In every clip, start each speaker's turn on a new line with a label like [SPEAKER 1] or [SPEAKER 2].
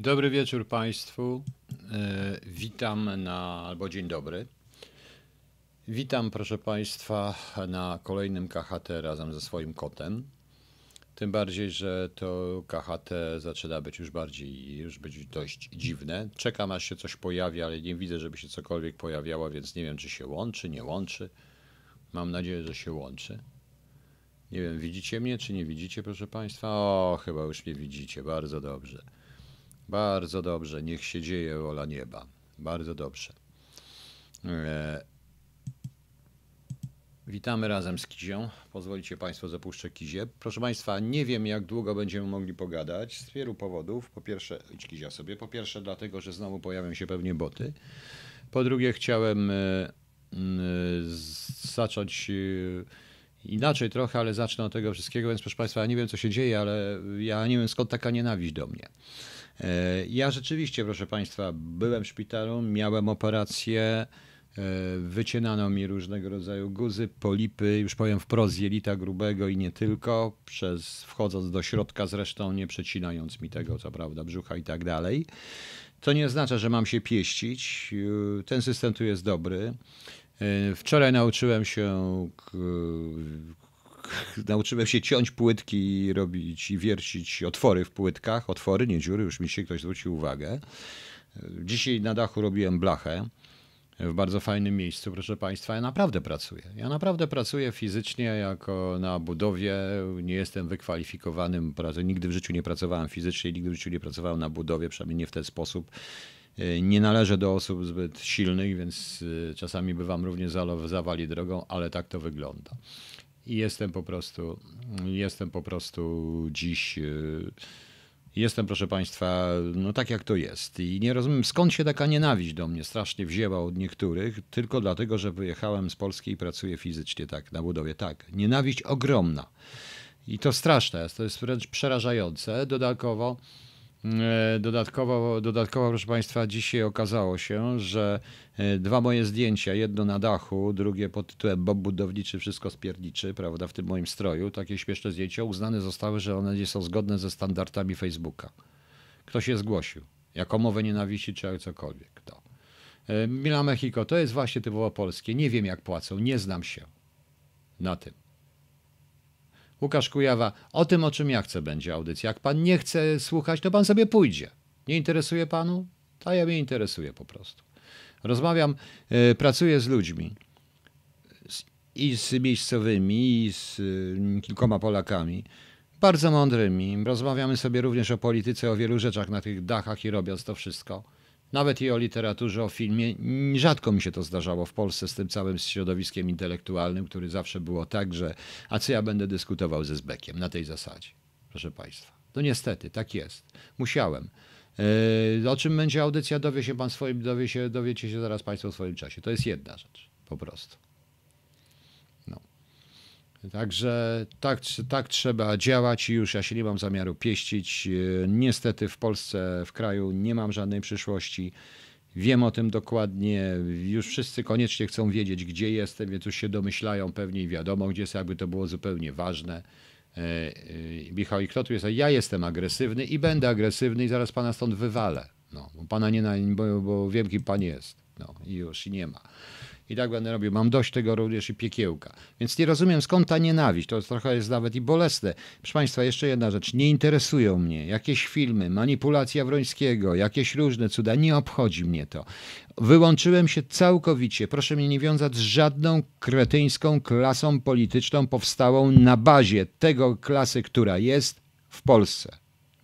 [SPEAKER 1] Dobry wieczór Państwu. E, Witam na, albo dzień dobry. Witam, proszę Państwa, na kolejnym KHT razem ze swoim kotem. Tym bardziej, że to KHT zaczyna być już bardziej, już być dość dziwne. Czekam aż się coś pojawi, ale nie widzę, żeby się cokolwiek pojawiało, więc nie wiem, czy się łączy, nie łączy. Mam nadzieję, że się łączy. Nie wiem, widzicie mnie, czy nie widzicie, proszę Państwa? O, chyba już mnie widzicie, bardzo dobrze. Bardzo dobrze, niech się dzieje wola nieba. Bardzo dobrze. E, witamy razem z Kizią. Pozwolicie Państwo, zapuszczę Kizię. Proszę Państwa, nie wiem jak długo będziemy mogli pogadać z wielu powodów. Po pierwsze, idź Kizia sobie. Po pierwsze, dlatego, że znowu pojawią się pewnie boty. Po drugie, chciałem e, zacząć e, inaczej trochę, ale zacznę od tego wszystkiego, więc proszę Państwa, ja nie wiem co się dzieje, ale ja nie wiem skąd taka nienawiść do mnie. E, Ja rzeczywiście, proszę Państwa, byłem w szpitalu, miałem operację, e, wycinano mi różnego rodzaju guzy, polipy, już powiem wprost, jelita grubego i nie tylko, przez, wchodząc do środka zresztą, nie przecinając mi tego, co prawda, brzucha i tak dalej. To nie oznacza, że mam się pieścić. E, Ten system tu jest dobry. Wczoraj nauczyłem się nauczyłem się ciąć płytki i robić i wiercić otwory w płytkach. Otwory, nie dziury, już mi się ktoś zwrócił uwagę. Dzisiaj na dachu robiłem blachę w bardzo fajnym miejscu, proszę Państwa. Ja naprawdę pracuję. Ja naprawdę pracuję fizycznie jako na budowie. Nie jestem wykwalifikowanym, nigdy w życiu nie pracowałem fizycznie, nigdy w życiu nie pracowałem na budowie, przynajmniej nie w ten sposób. Nie należę do osób zbyt silnych, więc y, czasami bywam również zawali drogą, ale tak to wygląda. I jestem po prostu, jestem po prostu dziś, y, jestem proszę Państwa, no tak jak to jest. I nie rozumiem skąd się taka nienawiść do mnie strasznie wzięła od niektórych, tylko dlatego, że wyjechałem z Polski i pracuję fizycznie tak, na budowie. Tak, nienawiść ogromna. I to straszne to jest wręcz przerażające. Dodatkowo, dodatkowo, dodatkowo, proszę Państwa, dzisiaj okazało się, że e, dwa moje zdjęcia, jedno na dachu, drugie pod tytułem Bob Budowniczy, wszystko spierniczy, prawda, w tym moim stroju, takie śmieszne zdjęcia, uznane zostały, że one nie są zgodne ze standardami Facebooka. Ktoś je zgłosił, jako mowę nienawiści czy jak cokolwiek. To. E, Mila Mexico, to jest właśnie typowo polskie. Nie wiem jak płacą, nie znam się na tym. Łukasz Kujawa, o tym, o czym ja chcę, będzie audycja. Jak pan nie chce słuchać, to pan sobie pójdzie. Nie interesuje panu? A ja mnie interesuje po prostu. Rozmawiam, e, pracuję z ludźmi i z miejscowymi, i z e, kilkoma Polakami, bardzo mądrymi. Rozmawiamy sobie również o polityce, o wielu rzeczach na tych dachach i robiąc to wszystko. Nawet i o literaturze, o filmie. Rzadko mi się to zdarzało w Polsce z tym całym środowiskiem intelektualnym, który zawsze było tak, że a co ja będę dyskutował ze Zbekiem na tej zasadzie, proszę Państwa. No niestety, tak jest. Musiałem. Yy, o czym będzie audycja, dowie się Pan swoim, dowie się, dowiecie się zaraz Państwo w swoim czasie. To jest jedna rzecz, po prostu. Także tak, tak trzeba działać już ja się nie mam zamiaru pieścić. Yy, Niestety w Polsce, w kraju nie mam żadnej przyszłości. Wiem o tym dokładnie. Już wszyscy koniecznie chcą wiedzieć, gdzie jestem, więc już się domyślają pewnie i wiadomo, gdzie jest, jakby to było zupełnie ważne. E, e, Michał, i kto tu jest? Ja jestem agresywny i będę agresywny i zaraz pana stąd wywalę. No, bo pana nie, bo, bo wiem, kim pan jest. No i już i nie ma. I tak będę robił. Mam dość tego również i piekiełka. Więc nie rozumiem skąd ta nienawiść. To trochę jest nawet i bolesne. Proszę Państwa, jeszcze jedna rzecz. Nie interesują mnie jakieś filmy, manipulacja Wrońskiego, jakieś różne cuda. Nie obchodzi mnie to. Wyłączyłem się całkowicie. Proszę mnie nie wiązać z żadną kretyńską klasą polityczną powstałą na bazie tego klasy, która jest w Polsce.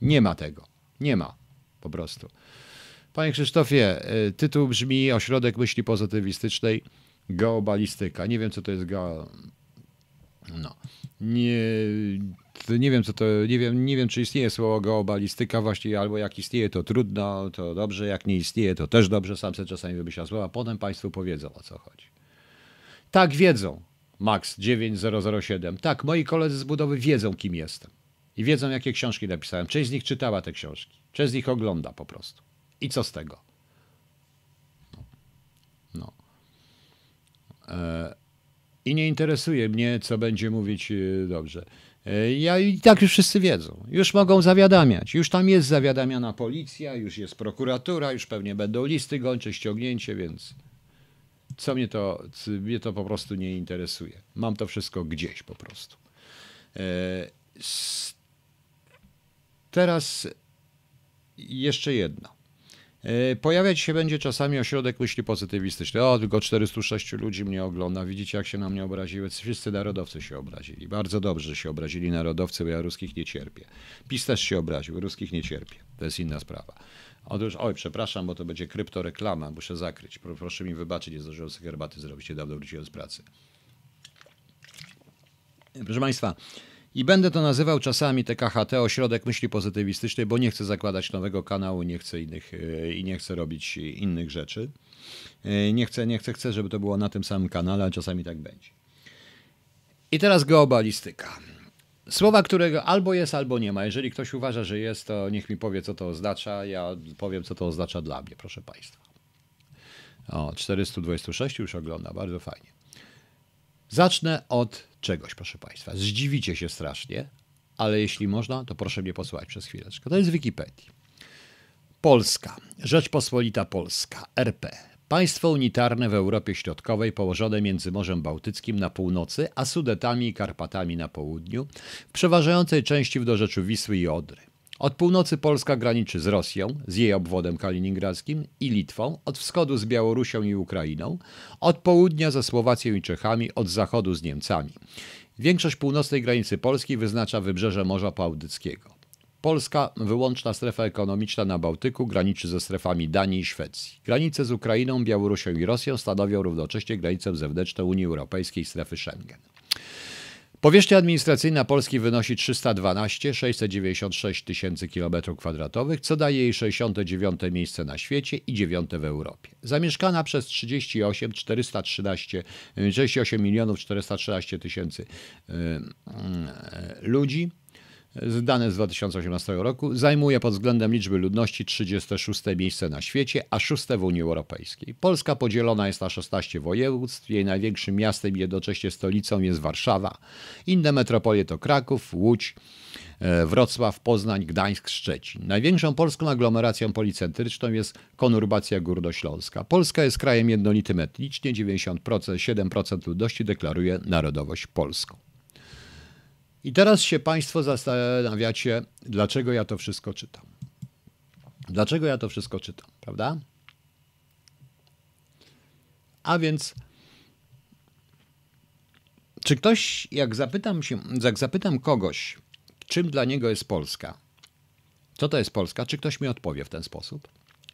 [SPEAKER 1] Nie ma tego. Nie ma. Po prostu. Panie Krzysztofie, y, tytuł brzmi Ośrodek Myśli Pozytywistycznej Geobalistyka. Nie wiem, co to jest geo... No. Nie, nie wiem, co to... Nie wiem, nie wiem, czy istnieje słowo geobalistyka właściwie, albo jak istnieje, to trudno, to dobrze, jak nie istnieje, to też dobrze. Sam sobie czasami wymyślam słowa, potem Państwu powiedzą, o co chodzi. Tak, wiedzą. Max 9007. Tak, moi koledzy z budowy wiedzą, kim jestem. I wiedzą, jakie książki napisałem. Część z nich czytała te książki. Część z nich ogląda po prostu. I co z tego? No. E, I nie interesuje mnie, co będzie mówić e, dobrze. E, ja i tak już wszyscy wiedzą. Już mogą zawiadamiać. Już tam jest zawiadamiana policja, już jest prokuratura, już pewnie będą listy gończe, ściągnięcie, więc co mnie to, mnie to po prostu nie interesuje. Mam to wszystko gdzieś po prostu. Teraz jeszcze jedno. E, pojawiać się będzie czasami ośrodek myśli pozytywistycznej. O, tylko 406 ludzi mnie ogląda. Widzicie, jak się na mnie obraziły? Wszyscy narodowcy się obrazili. Bardzo dobrze, że się obrazili narodowcy, bo ja ruskich nie cierpię. PiS też się obraził, ruskich nie cierpię. To jest inna sprawa. Otóż, oj, przepraszam, bo to będzie kryptoreklama, muszę zakryć. Proszę mi wybaczyć, nie zdążyłem sobie herbaty zrobić, niedawno wróciłem z pracy. Proszę Państwa, i będę to nazywał czasami TKHT, ośrodek myśli pozytywistycznej, bo nie chcę zakładać nowego kanału, nie chcę innych e, i nie chcę robić innych rzeczy. E, nie chcę, nie chcę, chcę, żeby to było na tym samym kanale, a czasami tak będzie. I teraz geobalistyka. Słowa, którego albo jest, albo nie ma. Jeżeli ktoś uważa, że jest, to niech mi powie, co to oznacza. Ja powiem, co to oznacza dla mnie, proszę Państwa. O, 426 już ogląda, bardzo fajnie. Zacznę od czegoś, proszę Państwa. Zdziwicie się strasznie, ale jeśli można, to proszę mnie posłuchać przez chwileczkę. To jest Wikipedii. Polska, Rzeczpospolita Polska, RP. Państwo unitarne w Europie Środkowej położone między Morzem Bałtyckim na północy, a Sudetami i Karpatami na południu, w przeważającej części w dorzeczu Wisły i Odry. Od północy Polska graniczy z Rosją, z jej obwodem kaliningradzkim i Litwą, od wschodu z Białorusią i Ukrainą, od południa ze Słowacją i Czechami, od zachodu z Niemcami. Większość północnej granicy Polski wyznacza wybrzeże Morza Bałtyckiego. Polska, wyłączna strefa ekonomiczna na Bałtyku, graniczy ze strefami Danii i Szwecji. Granice z Ukrainą, Białorusią i Rosją stanowią równocześnie granicę zewnętrzną Unii Europejskiej strefy Schengen. Powierzchnia administracyjna Polski wynosi 312 696 tysięcy km2, co daje jej 69 miejsce na świecie i 9 w Europie. Zamieszkana przez 38 413 68 milionów 413 tysięcy ludzi, dane z 2018 roku, zajmuje pod względem liczby ludności 36 miejsce na świecie, a 6 w Unii Europejskiej. Polska podzielona jest na 16 województw, jej największym miastem i jednocześnie stolicą jest Warszawa. Inne metropolie to Kraków, Łódź, e, Wrocław, Poznań, Gdańsk, Szczecin. Największą polską aglomeracją policentryczną jest konurbacja górnośląska. Polska jest krajem jednolitym etnicznie, 90%, 7% ludności deklaruje narodowość polską. I teraz się Państwo zastanawiacie, dlaczego ja to wszystko czytam. Dlaczego ja to wszystko czytam, prawda? A więc, czy ktoś, jak zapytam się, jak zapytam kogoś, czym dla niego jest Polska, co to jest Polska, czy ktoś mi odpowie w ten sposób?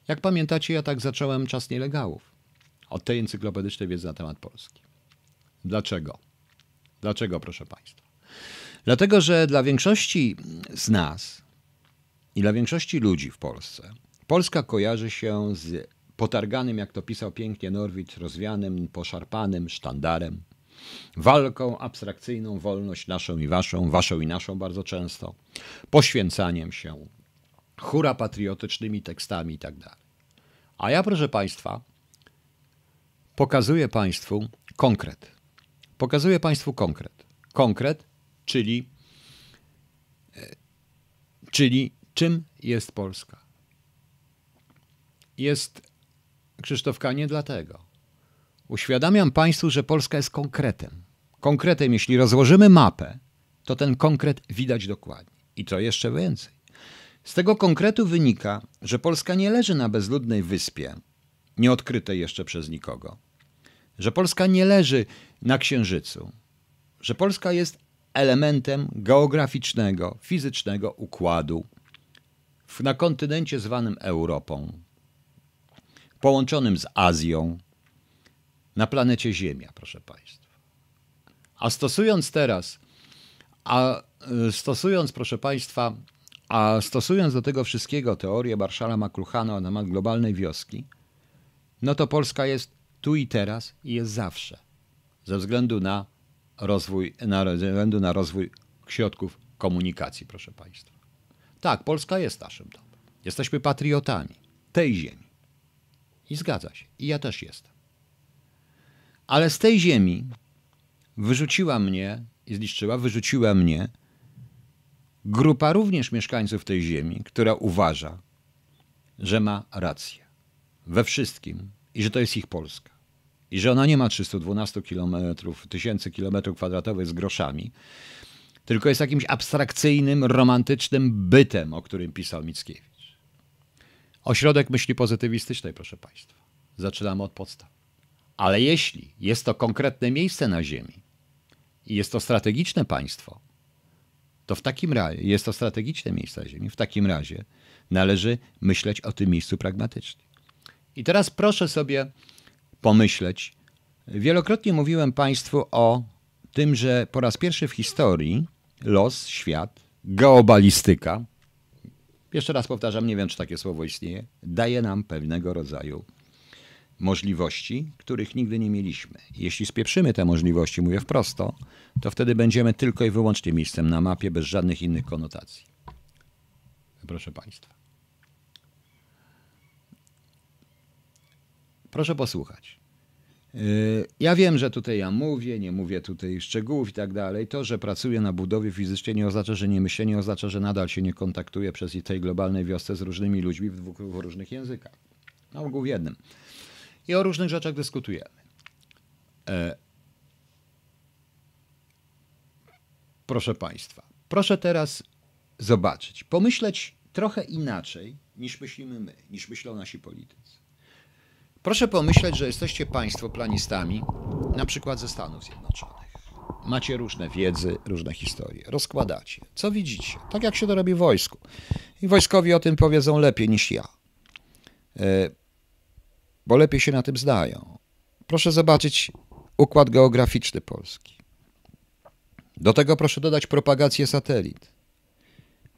[SPEAKER 1] Jak pamiętacie, ja tak zacząłem czas nielegałów. Od tej encyklopedycznej wiedzy na temat Polski. Dlaczego? Dlaczego, proszę Państwa? Dlatego, że dla większości z nas i dla większości ludzi w Polsce Polska kojarzy się z potarganym, jak to pisał pięknie Norwid, rozwianym, poszarpanym sztandarem, walką abstrakcyjną, wolność naszą i waszą, waszą i naszą bardzo często, poświęcaniem się, hura patriotycznymi tekstami itd. Tak A ja, proszę Państwa, pokazuję Państwu konkret. Pokazuję Państwu konkret. Konkret, czyli, e, czyli czym jest Polska. Jest Krzysztofka nie dlatego. Uświadamiam Państwu, że Polska jest konkretem. Konkretem, jeśli rozłożymy mapę, to ten konkret widać dokładnie. I co jeszcze więcej. Z tego konkretu wynika, że Polska nie leży na bezludnej wyspie, nieodkrytej jeszcze przez nikogo. Że Polska nie leży na Księżycu. Że Polska jest elementem geograficznego, fizycznego układu na kontynencie zwanym Europą, połączonym z Azją, na planecie Ziemia, proszę Państwa. A stosując teraz, a e, stosując, proszę Państwa, a stosując do tego wszystkiego teorię Marszala McLuhana na temat globalnej wioski, no to Polska jest tu i teraz i jest zawsze. Ze względu na rozwój, na, względu na rozwój środków komunikacji, proszę Państwa. Tak, Polska jest naszym domem. Jesteśmy patriotami tej ziemi. I zgadza się. I ja też jestem. Ale z tej ziemi wyrzuciła mnie i zniszczyła, wyrzuciła mnie grupa również mieszkańców tej ziemi, która uważa, że ma rację we wszystkim i że to jest ich Polska. I że ona nie ma 312 kilometrów, tysięcy kilometrów kwadratowych z groszami, tylko jest jakimś abstrakcyjnym, romantycznym bytem, o którym pisał Mickiewicz. Ośrodek myśli pozytywistycznej, proszę Państwa. Zaczynamy od podstaw. Ale jeśli jest to konkretne miejsce na Ziemi i jest to strategiczne państwo, to w takim razie, jest to strategiczne miejsce na Ziemi, w takim razie należy myśleć o tym miejscu pragmatycznie. I teraz proszę sobie pomyśleć. Wielokrotnie mówiłem Państwu o tym, że po raz pierwszy w historii los, świat, geobalistyka, jeszcze raz powtarzam, nie wiem czy takie słowo istnieje, daje nam pewnego rodzaju możliwości, których nigdy nie mieliśmy. Jeśli spieprzymy te możliwości, mówię wprost, to wtedy będziemy tylko i wyłącznie miejscem na mapie bez żadnych innych konotacji. Proszę Państwa. Proszę posłuchać. Yy, ja wiem, że tutaj ja mówię, nie mówię tutaj szczegółów i tak dalej. To, że pracuję na budowie fizycznie nie oznacza, że nie myślę, nie oznacza, że nadal się nie kontaktuję przez tej globalnej wiosce z różnymi ludźmi w dwóch w różnych językach. Na ogół w jednym. I o różnych rzeczach dyskutujemy. E... Proszę Państwa, proszę teraz zobaczyć, pomyśleć trochę inaczej niż myślimy my, niż myślą nasi politycy. Proszę pomyśleć, że jesteście Państwo planistami, na przykład ze Stanów Zjednoczonych. Macie różne wiedzy, różne historie. Rozkładacie. Co widzicie? Tak jak się to robi w wojsku. I wojskowi o tym powiedzą lepiej niż ja. E, bo lepiej się na tym znają. Proszę zobaczyć układ geograficzny Polski. Do tego proszę dodać propagację satelit.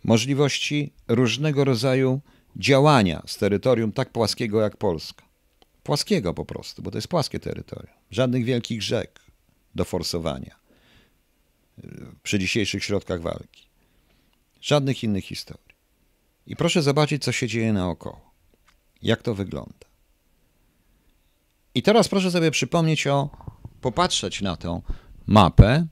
[SPEAKER 1] Możliwości różnego rodzaju działania z terytorium tak płaskiego jak Polska. Płaskiego po prostu, bo to jest płaskie terytorium. Żadnych wielkich rzek do forsowania przy dzisiejszych środkach walki. Żadnych innych historii. I proszę zobaczyć, co się dzieje naokoło. Jak to wygląda. I teraz proszę sobie przypomnieć o, popatrzeć na tą mapę,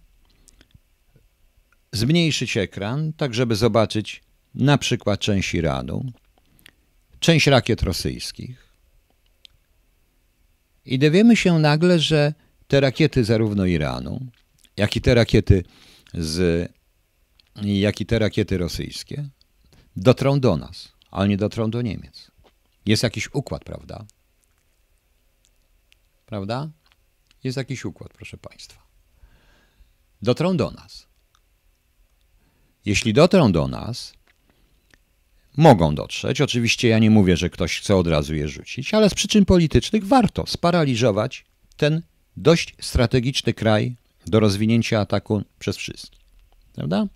[SPEAKER 1] zmniejszyć ekran, tak żeby zobaczyć na przykład część Iranu, część rakiet rosyjskich, i dowiemy się nagle, że te rakiety zarówno Iranu, jak i te rakiety z, jak i te rakiety rosyjskie dotrą do nas, ale nie dotrą do Niemiec. Jest jakiś układ, prawda? Prawda? Jest jakiś układ, proszę Państwa. Dotrą do nas. Jeśli dotrą do nas, mogą dotrzeć. Oczywiście ja nie mówię, że ktoś chce od razu je rzucić, ale z przyczyn politycznych warto sparaliżować ten dość strategiczny kraj do rozwinięcia ataku przez wszystkich. Prawda?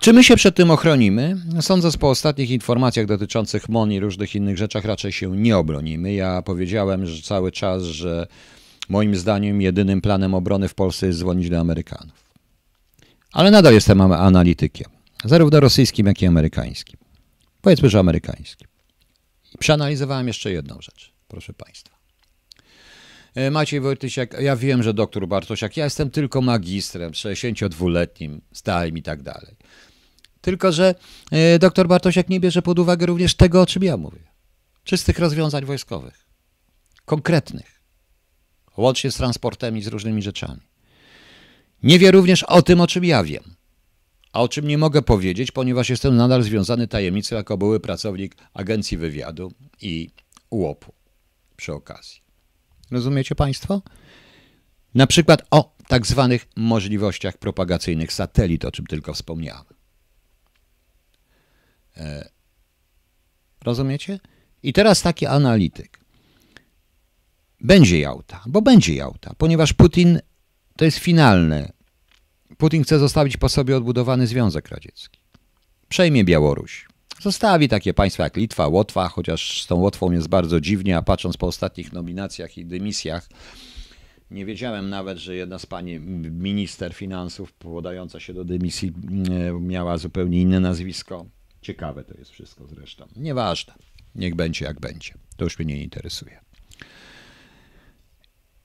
[SPEAKER 1] Czy my się przed tym ochronimy? Sądząc po ostatnich informacjach dotyczących MON i różnych innych rzeczach, raczej się nie obronimy. Ja powiedziałem że cały czas, że moim zdaniem jedynym planem obrony w Polsce jest dzwonić do Amerykanów. Ale nadal jestem analitykiem zarówno rosyjskim, jak i amerykańskim. Powiedzmy, że amerykańskim. I przeanalizowałem jeszcze jedną rzecz, proszę Państwa. E, Maciej Wojtysiak, ja wiem, że doktor Bartosiak, ja jestem tylko magistrem, 62-letnim, stałym i tak dalej. Tylko, że e, doktor Bartosiak nie bierze pod uwagę również tego, o czym ja mówię. Czystych rozwiązań wojskowych. Konkretnych. Łącznie z transportem i z różnymi rzeczami. Nie wie również o tym, o czym ja wiem a o czym nie mogę powiedzieć, ponieważ jestem nadal związany tajemnicą jako były pracownik Agencji Wywiadu i UOP-u przy okazji. Rozumiecie Państwo? Na przykład o tak zwanych możliwościach propagacyjnych satelit, o czym tylko wspomniałem. E, rozumiecie? I teraz taki analityk. Będzie Jałta, bo będzie Jałta, ponieważ Putin to jest finalne Putin chce zostawić po sobie odbudowany Związek Radziecki. Przejmie Białoruś. Zostawi takie państwa jak Litwa, Łotwa, chociaż z tą Łotwą jest bardzo dziwnie, a patrząc po ostatnich nominacjach i dymisjach, nie wiedziałem nawet, że jedna z pani minister finansów podająca się do dymisji e, miała zupełnie inne nazwisko. Ciekawe to jest wszystko zresztą. Nieważne. Niech będzie jak będzie. To już mnie nie interesuje.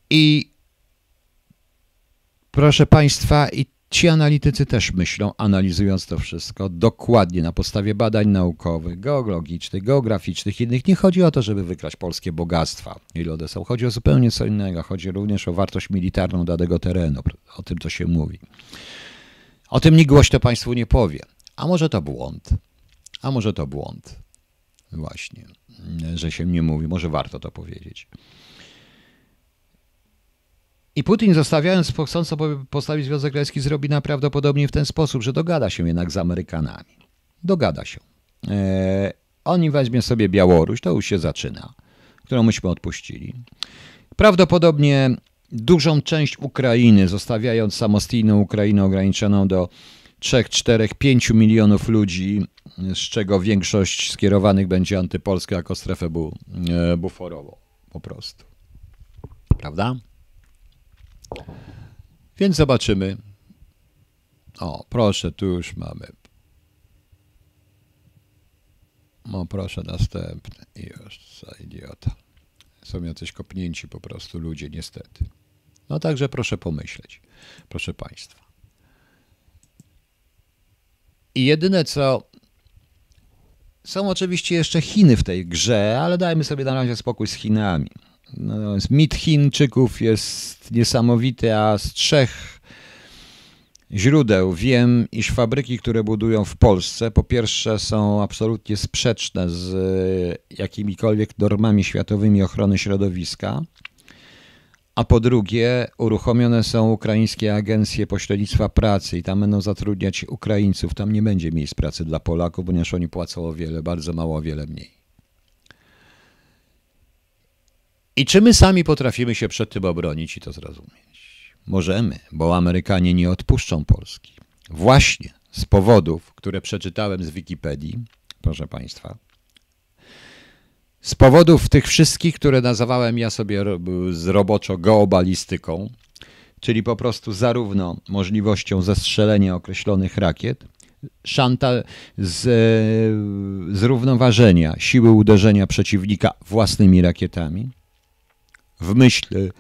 [SPEAKER 1] I proszę Państwa, i Ci analitycy też myślą, analizując to wszystko dokładnie na podstawie badań naukowych, geologicznych, geograficznych, innych. Nie chodzi o to, żeby wykraść polskie bogactwa, ile one są. Chodzi o zupełnie co innego. Chodzi również o wartość militarną danego terenu. O tym to się mówi. O tym nikt głośno Państwu nie powie. A może to błąd? A może to błąd? Właśnie, że się nie mówi. Może warto to powiedzieć. I Putin, zostawiając, chcąc postawić Związek Radziecki, zrobi najprawdopodobniej w ten sposób, że dogada się jednak z Amerykanami. Dogada się. E, oni weźmie sobie Białoruś, to już się zaczyna, którą myśmy odpuścili. Prawdopodobnie dużą część Ukrainy, zostawiając samostijną Ukrainę ograniczoną do 3, 4, 5 milionów ludzi, z czego większość skierowanych będzie antypolska jako strefę bu, e, buforową. Po prostu. Prawda? Więc zobaczymy. O, proszę, tu już mamy. No proszę, następny. Już, za idiota. Są jacyś kopnięci po prostu ludzie, niestety. No także proszę pomyśleć, proszę Państwa. I jedyne co. Są oczywiście jeszcze Chiny w tej grze, ale dajmy sobie na razie spokój z Chinami. No, mit Chińczyków jest niesamowity, a z trzech źródeł wiem, iż fabryki, które budują w Polsce, po pierwsze są absolutnie sprzeczne z jakimikolwiek normami światowymi ochrony środowiska, a po drugie uruchomione są ukraińskie agencje pośrednictwa pracy i tam będą zatrudniać Ukraińców. Tam nie będzie miejsc pracy dla Polaków, ponieważ oni płacą o wiele, bardzo mało, o wiele mniej. I czy my sami potrafimy się przed tym obronić i to zrozumieć? Możemy, bo Amerykanie nie odpuszczą Polski. Właśnie z powodów, które przeczytałem z Wikipedii, proszę Państwa, z powodów tych wszystkich, które nazywałem ja sobie z roboczo geobalistyką, czyli po prostu zarówno możliwością zestrzelenia określonych rakiet, szanta z, zrównoważenia siły uderzenia przeciwnika własnymi rakietami, w myśl y,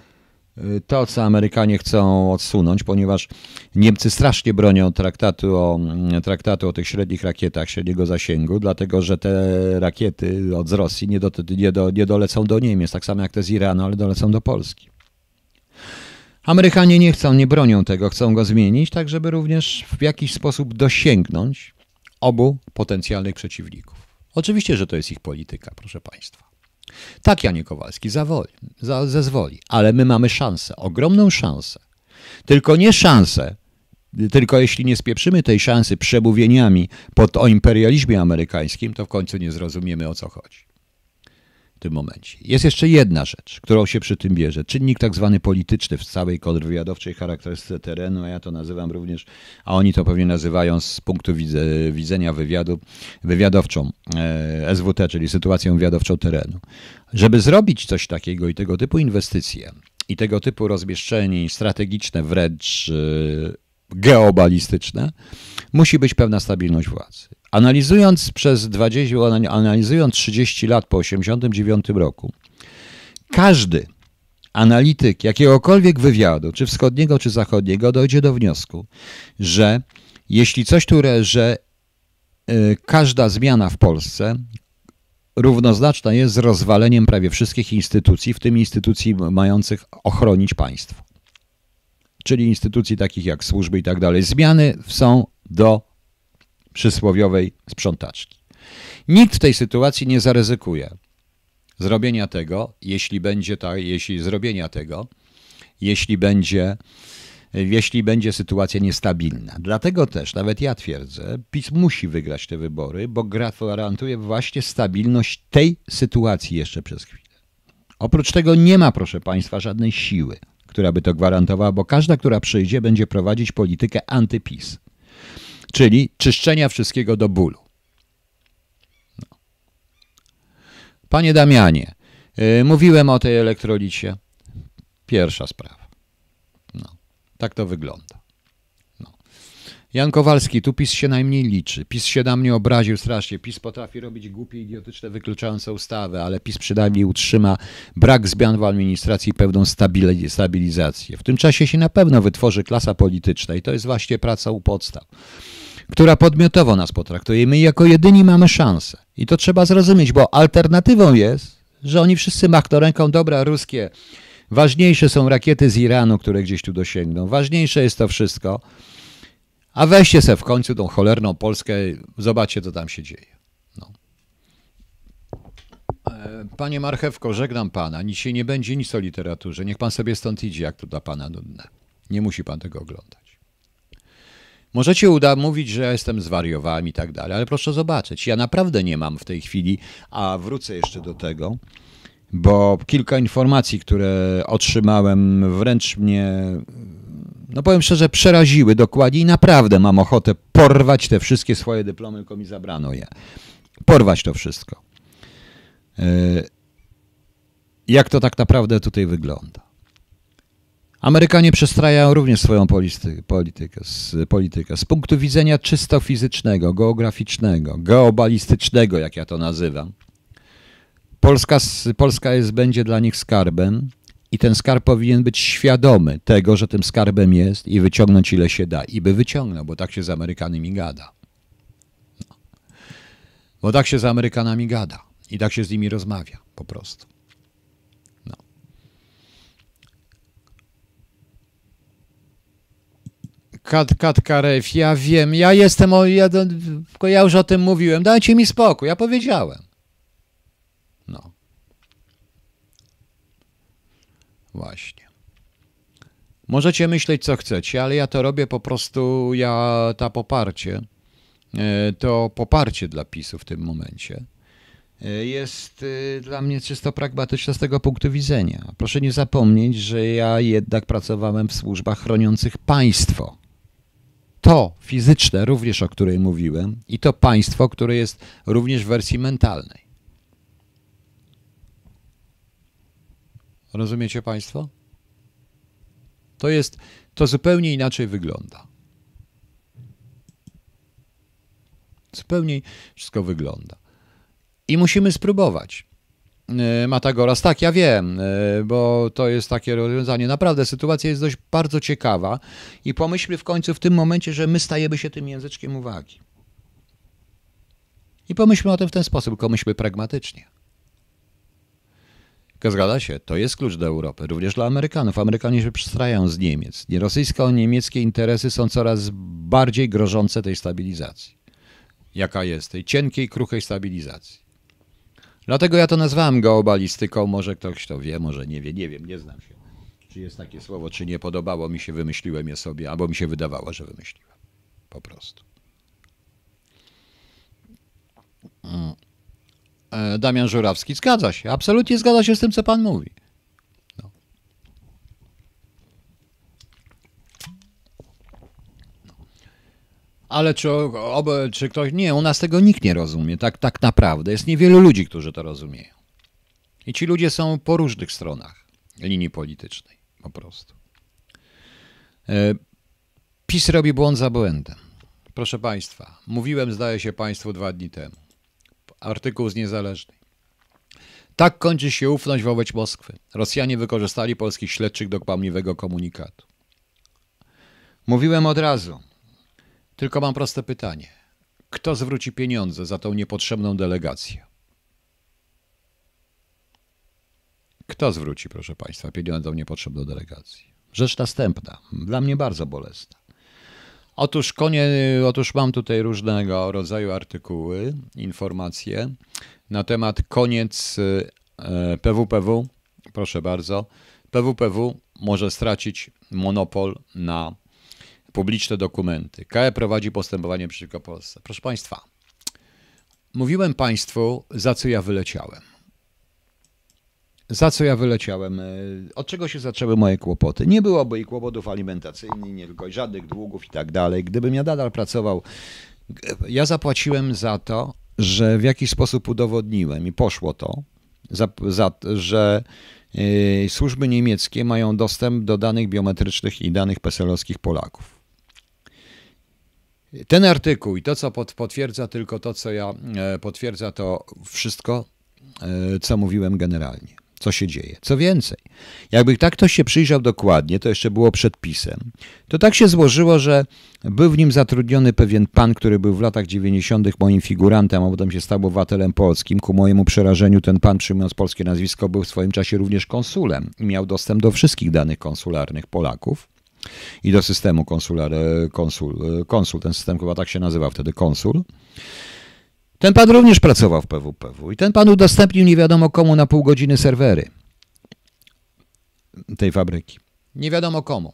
[SPEAKER 1] to, co Amerykanie chcą odsunąć, ponieważ Niemcy strasznie bronią traktatu o, mm, traktatu o tych średnich rakietach średniego zasięgu, dlatego że te rakiety od Rosji nie, do, nie, do, nie dolecą do Niemiec, tak samo jak te z Iranu, ale dolecą do Polski. Amerykanie nie chcą, nie bronią tego, chcą go zmienić, tak żeby również w jakiś sposób dosięgnąć obu potencjalnych przeciwników. Oczywiście, że to jest ich polityka, proszę Państwa. Tak, Janie Kowalski, zawoli, za, zezwoli, ale my mamy szansę, ogromną szansę. Tylko nie szansę, tylko jeśli nie spieprzymy tej szansy przemówieniami pod o imperializmie amerykańskim, to w końcu nie zrozumiemy o co chodzi w tym momencie. Jest jeszcze jedna rzecz, którą się przy tym bierze. Czynnik tak zwany polityczny w całej kontrwywiadowczej charakterystyce terenu, a ja to nazywam również, a oni to pewnie nazywają z punktu widzenia wywiadu, wywiadowczą e, SWT, czyli sytuacją wywiadowczą terenu. Żeby zrobić coś takiego i tego typu inwestycje i tego typu rozmieszczenie strategiczne, wręcz e, geobalistyczne, musi być pewna stabilność władzy. Analizując przez 20, analizując 30 lat po 89 roku, każdy analityk jakiegokolwiek wywiadu, czy wschodniego, czy zachodniego, dojdzie do wniosku, że jeśli coś, które, że y, każda zmiana w Polsce równoznaczna jest z rozwaleniem prawie wszystkich instytucji, w tym instytucji mających ochronić państwo. Czyli instytucji takich jak służby i tak dalej. Zmiany są do przysłowiowej sprzątaczki. Nikt w tej sytuacji nie zaryzykuje zrobienia tego, jeśli będzie tak, jeśli zrobienia tego, jeśli będzie, jeśli będzie sytuacja niestabilna. Dlatego też nawet ja twierdzę, PiS musi wygrać te wybory, bo gwarantuje właśnie stabilność tej sytuacji jeszcze przez chwilę. Oprócz tego nie ma, proszę Państwa, żadnej siły, która by to gwarantowała, bo każda, która przyjdzie, będzie prowadzić politykę antypis czyli czyszczenia wszystkiego do bólu. No. Panie Damianie, yy, mówiłem o tej elektrolicie. Pierwsza sprawa. No, tak to wygląda. Jan Kowalski, tu PiS się najmniej liczy. PiS się na mnie obraził strasznie. PiS potrafi robić głupie, idiotyczne, wykluczające ustawy, ale PiS przynajmniej utrzyma brak zmian w administracji i pewną stabilizację. W tym czasie się na pewno wytworzy klasa polityczna i to jest właśnie praca u podstaw, która podmiotowo nas potraktuje. My jako jedyni mamy szansę. I to trzeba zrozumieć, bo alternatywą jest, że oni wszyscy machną ręką, dobra, ruskie, ważniejsze są rakiety z Iranu, które gdzieś tu dosięgną, ważniejsze jest to wszystko, a weźcie se w końcu tą cholerną Polskę, zobaczcie, co tam się dzieje. No. E, panie Marchewko, żegnam pana. Nic się nie będzie, nic o literaturze. Niech pan sobie stąd idzie, jak to dla pana nudne. Nie musi pan tego oglądać. Możecie uda mówić, że ja jestem zwariowany i tak dalej, ale proszę zobaczyć, ja naprawdę nie mam w tej chwili, a wrócę jeszcze do tego, bo kilka informacji, które otrzymałem, wręcz mnie no powiem szczerze, przeraziły dokładnie i naprawdę mam ochotę porwać te wszystkie swoje dyplomy, tylko mi zabrano je. Porwać to wszystko. E, jak to tak naprawdę tutaj wygląda? Amerykanie przestrajają również swoją politykę, z, politykę z punktu widzenia czysto fizycznego, geograficznego, geobalistycznego, jak ja to nazywam. Polska, Polska jest, będzie dla nich skarbem, i ten skarb powinien być świadomy tego, że tym skarbem jest i wyciągnąć ile się da. I by wyciągnął, bo tak się z Amerykanami gada. No. Bo tak się z Amerykanami gada. I tak się z nimi rozmawia po prostu. No. Kat, Kat ja wiem, ja jestem, ja, ja już o tym mówiłem, dajcie mi spokój, ja powiedziałem. No. Właśnie. Możecie myśleć, co chcecie, ale ja to robię po prostu, ja ta poparcie, e, to poparcie dla PiSu w tym momencie e, jest e, dla mnie czysto pragmatyczne z tego punktu widzenia. Proszę nie zapomnieć, że ja jednak pracowałem w służbach chroniących państwo. To fizyczne, również o której mówiłem, i to państwo, które jest również w wersji mentalnej. Rozumiecie Państwo? To jest, to zupełnie inaczej wygląda. Zupełnie wszystko wygląda. I musimy spróbować. E, Matagoras, tak, ja wiem, e, bo to jest takie rozwiązanie. Naprawdę sytuacja jest dość bardzo ciekawa i pomyślmy w końcu w tym momencie, że my stajemy się tym języczkiem uwagi. I pomyślmy o tym w ten sposób, tylko myślmy pragmatycznie. Zgadza się, to jest klucz do Europy, również dla Amerykanów. Amerykanie się przestrajają z Niemiec. Rosyjsko-niemieckie interesy są coraz bardziej grożące tej stabilizacji. Jaka jest tej cienkiej, kruchej stabilizacji. Dlatego ja to nazwałem geobalistyką. Może ktoś to wie, może nie wie, nie wiem, nie znam się. Czy jest takie słowo, czy nie podobało mi się, wymyśliłem je sobie, albo mi się wydawało, że wymyśliłem. Po prostu. Mm. E, Damian Żurawski. Zgadza się, absolutnie zgadza się z tym, co pan mówi. No. Ale czy, oby, czy ktoś. Nie, u nas tego nikt nie rozumie. Tak, tak naprawdę. Jest niewielu ludzi, którzy to rozumieją. I ci ludzie są po różnych stronach linii politycznej. Po prostu. E, PiS robi błąd za błędem. Proszę Państwa, mówiłem, zdaje się Państwu, dwa dni temu artykuł z Niezależnej. Tak kończy się ufność wobec Moskwy. Rosjanie wykorzystali polskich śledczych do kłamliwego komunikatu. Mówiłem od razu. Tylko mam proste pytanie. Kto zwróci pieniądze za tą niepotrzebną delegację? Kto zwróci, proszę Państwa, pieniądze za niepotrzebną delegację? Rzecz następna, dla mnie bardzo bolesna. Otóż, konie, otóż mam tutaj różnego rodzaju artykuły, informacje na temat koniec PWPW. E, Proszę bardzo. PWPW może stracić monopol na publiczne dokumenty. KE prowadzi postępowanie przeciwko Polsce. Proszę Państwa, mówiłem Państwu, za co ja wyleciałem za co ja wyleciałem, e, od czego się zaczęły moje kłopoty. Nie byłoby i kłopotów alimentacyjnych, nie tylko żadnych długów i tak dalej. Gdybym ja nadal pracował, ja zapłaciłem za to, że w jakiś sposób udowodniłem i poszło to, za, za, że yy, służby niemieckie mają dostęp do danych biometrycznych i danych peselowskich Polaków. Ten artykuł i to, co pot, potwierdza tylko to, co ja e, potwierdza, to wszystko, e, co mówiłem generalnie, co się dzieje. Co więcej, jakby tak ktoś się przyjrzał dokładnie, to jeszcze było przed pisem, to tak się złożyło, że był w nim zatrudniony pewien pan, który był w latach 90. moim figurantem, a potem się stał obywatelem polskim. Ku mojemu przerażeniu ten pan, przyjmując polskie nazwisko, był w swoim czasie również konsulem i miał dostęp do wszystkich danych konsularnych Polaków i do systemu konsular, konsul, konsul, ten system chyba tak się nazywa wtedy, konsul. Ten pan również pracował w PWPW i ten pan udostępnił nie wiadomo komu na pół godziny serwery tej fabryki. Nie wiadomo komu.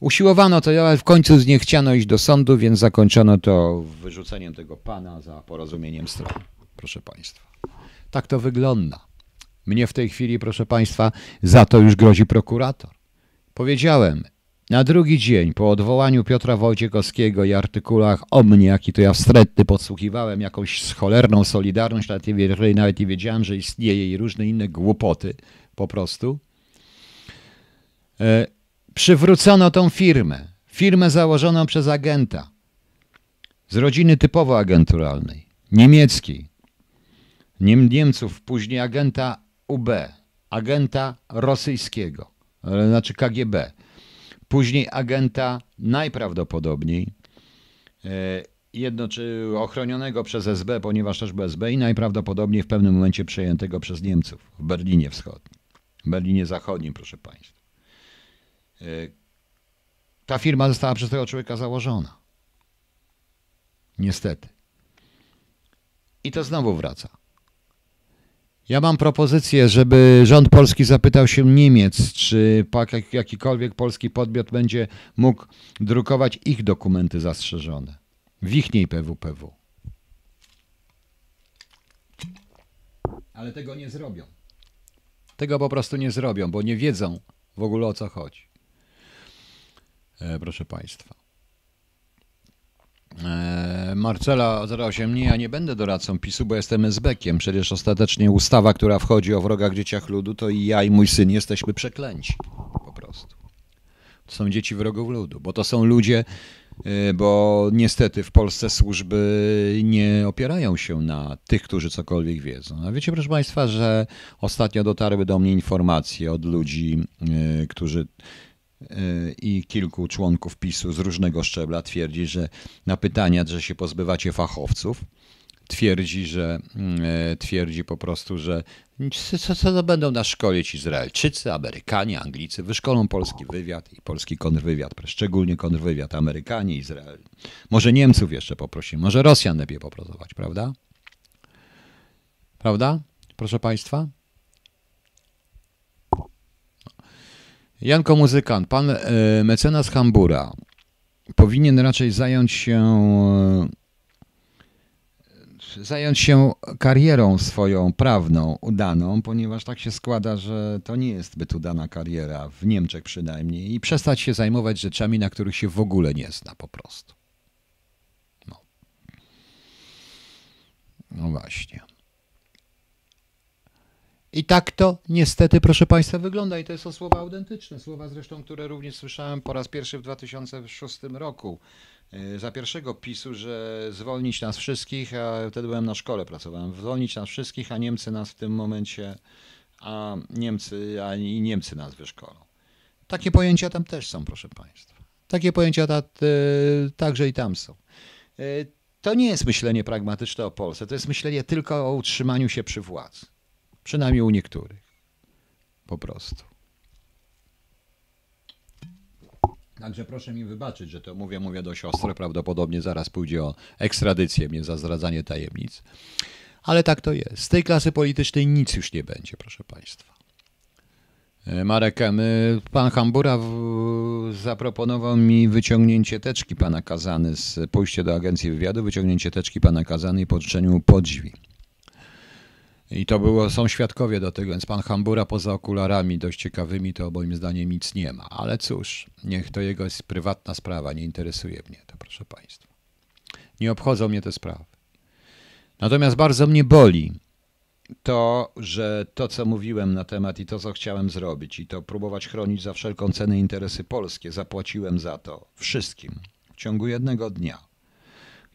[SPEAKER 1] Usiłowano to, ale w końcu nie chciano iść do sądu, więc zakończono to wyrzuceniem tego pana za porozumieniem stron. Proszę Państwa. Tak to wygląda. Mnie w tej chwili, proszę Państwa, za to już grozi prokurator. Powiedziałem, na drugi dzień po odwołaniu Piotra Wojciechowskiego i artykułach o mnie, jaki to ja wstrętny podsłuchiwałem jakąś cholerną solidarność, nawet, nawet nie wiedziałem, że istnieje i różne inne głupoty po prostu, e, przywrócono tą firmę. Firmę założoną przez agenta. Z rodziny typowo agenturalnej, niemieckiej. Niem Niemców, później agenta UB, agenta rosyjskiego, znaczy KGB później agenta najprawdopodobniej e, ochronionego przez SB, ponieważ też był SB i najprawdopodobniej w pewnym momencie przejętego przez Niemców w Berlinie Wschodnim, Berlinie Zachodnim, proszę Państwa. E, ta firma została przez tego człowieka założona. Niestety. I to znowu wraca. Ja mam propozycję, żeby rząd polski zapytał się Niemiec, czy jakikolwiek polski podmiot będzie mógł drukować ich dokumenty zastrzeżone w ichniej PWPW. Ale tego nie zrobią. Tego po prostu nie zrobią, bo nie wiedzą w ogóle o co chodzi. E, proszę Państwa. E, Marcela 08, nie, ja nie będę doradcą PiSu, bo jestem SB-kiem. Przecież ostatecznie ustawa, która wchodzi o wrogach dzieciach ludu, to i ja i mój syn jesteśmy przeklęci. Po prostu. To są dzieci wrogów ludu, bo to są ludzie, e, bo niestety w Polsce służby nie opierają się na tych, którzy cokolwiek wiedzą. A wiecie, proszę Państwa, że ostatnio dotarły do mnie informacje od ludzi, e, którzy i kilku członków PiSu z różnego szczebla twierdzi, że na pytania, że się pozbywacie fachowców, twierdzi, że mm, twierdzi po prostu, że co, co będą nas szkolić Izraelczycy, Amerykanie, Anglicy, wyszkolą polski wywiad i polski kontrwywiad, szczególnie kontrwywiad, Amerykanie, Izrael. Może Niemców jeszcze poprosimy, może Rosjan lepiej poprowadzić, prawda? Prawda? Proszę Państwa? Janko Muzykant, pan e, mecenas Hambura powinien raczej zająć się e, zająć się karierą swoją prawną udaną, ponieważ tak się składa, że to nie jest zbyt udana kariera, w Niemczech przynajmniej, i przestać się zajmować rzeczami, na których się w ogóle nie zna po prostu. No, no właśnie. I tak to niestety, proszę Państwa, wygląda. I to są słowa autentyczne. Słowa zresztą, które również słyszałem po raz pierwszy w 2006 roku. E, za pierwszego PiSu, że zwolnić nas wszystkich, a wtedy byłem na szkole, pracowałem, zwolnić nas wszystkich, a Niemcy nas w tym momencie, a Niemcy, a i Niemcy nas wyszkolą. Takie pojęcia tam też są, proszę Państwa. Takie pojęcia ta, także i tam są. E, to nie jest myślenie pragmatyczne o Polsce, to jest myślenie tylko o utrzymaniu się przy władzy. Przynajmniej u niektórych. Po prostu. Także proszę mi wybaczyć, że to mówię, mówię do siostry. Prawdopodobnie zaraz pójdzie o ekstradycję mnie za zdradzanie tajemnic. Ale tak to jest. Z tej klasy politycznej nic już nie będzie, proszę Państwa. E, Marek, e, pan Hambura zaproponował mi wyciągnięcie teczki pana Kazany, z pójście do agencji wywiadu, wyciągnięcie teczki pana Kazany i pożyczeniu mu poddrzwi. I to było, są świadkowie do tego, więc pan Hambura poza okularami dość ciekawymi to moim zdaniem nic nie ma. Ale cóż, niech to jego jest prywatna sprawa, nie interesuje mnie to, proszę państwa. Nie obchodzą mnie te sprawy. Natomiast bardzo mnie boli to, że to, co mówiłem na temat i to, co chciałem zrobić, i to próbować chronić za wszelką cenę interesy polskie, zapłaciłem za to wszystkim w ciągu jednego dnia.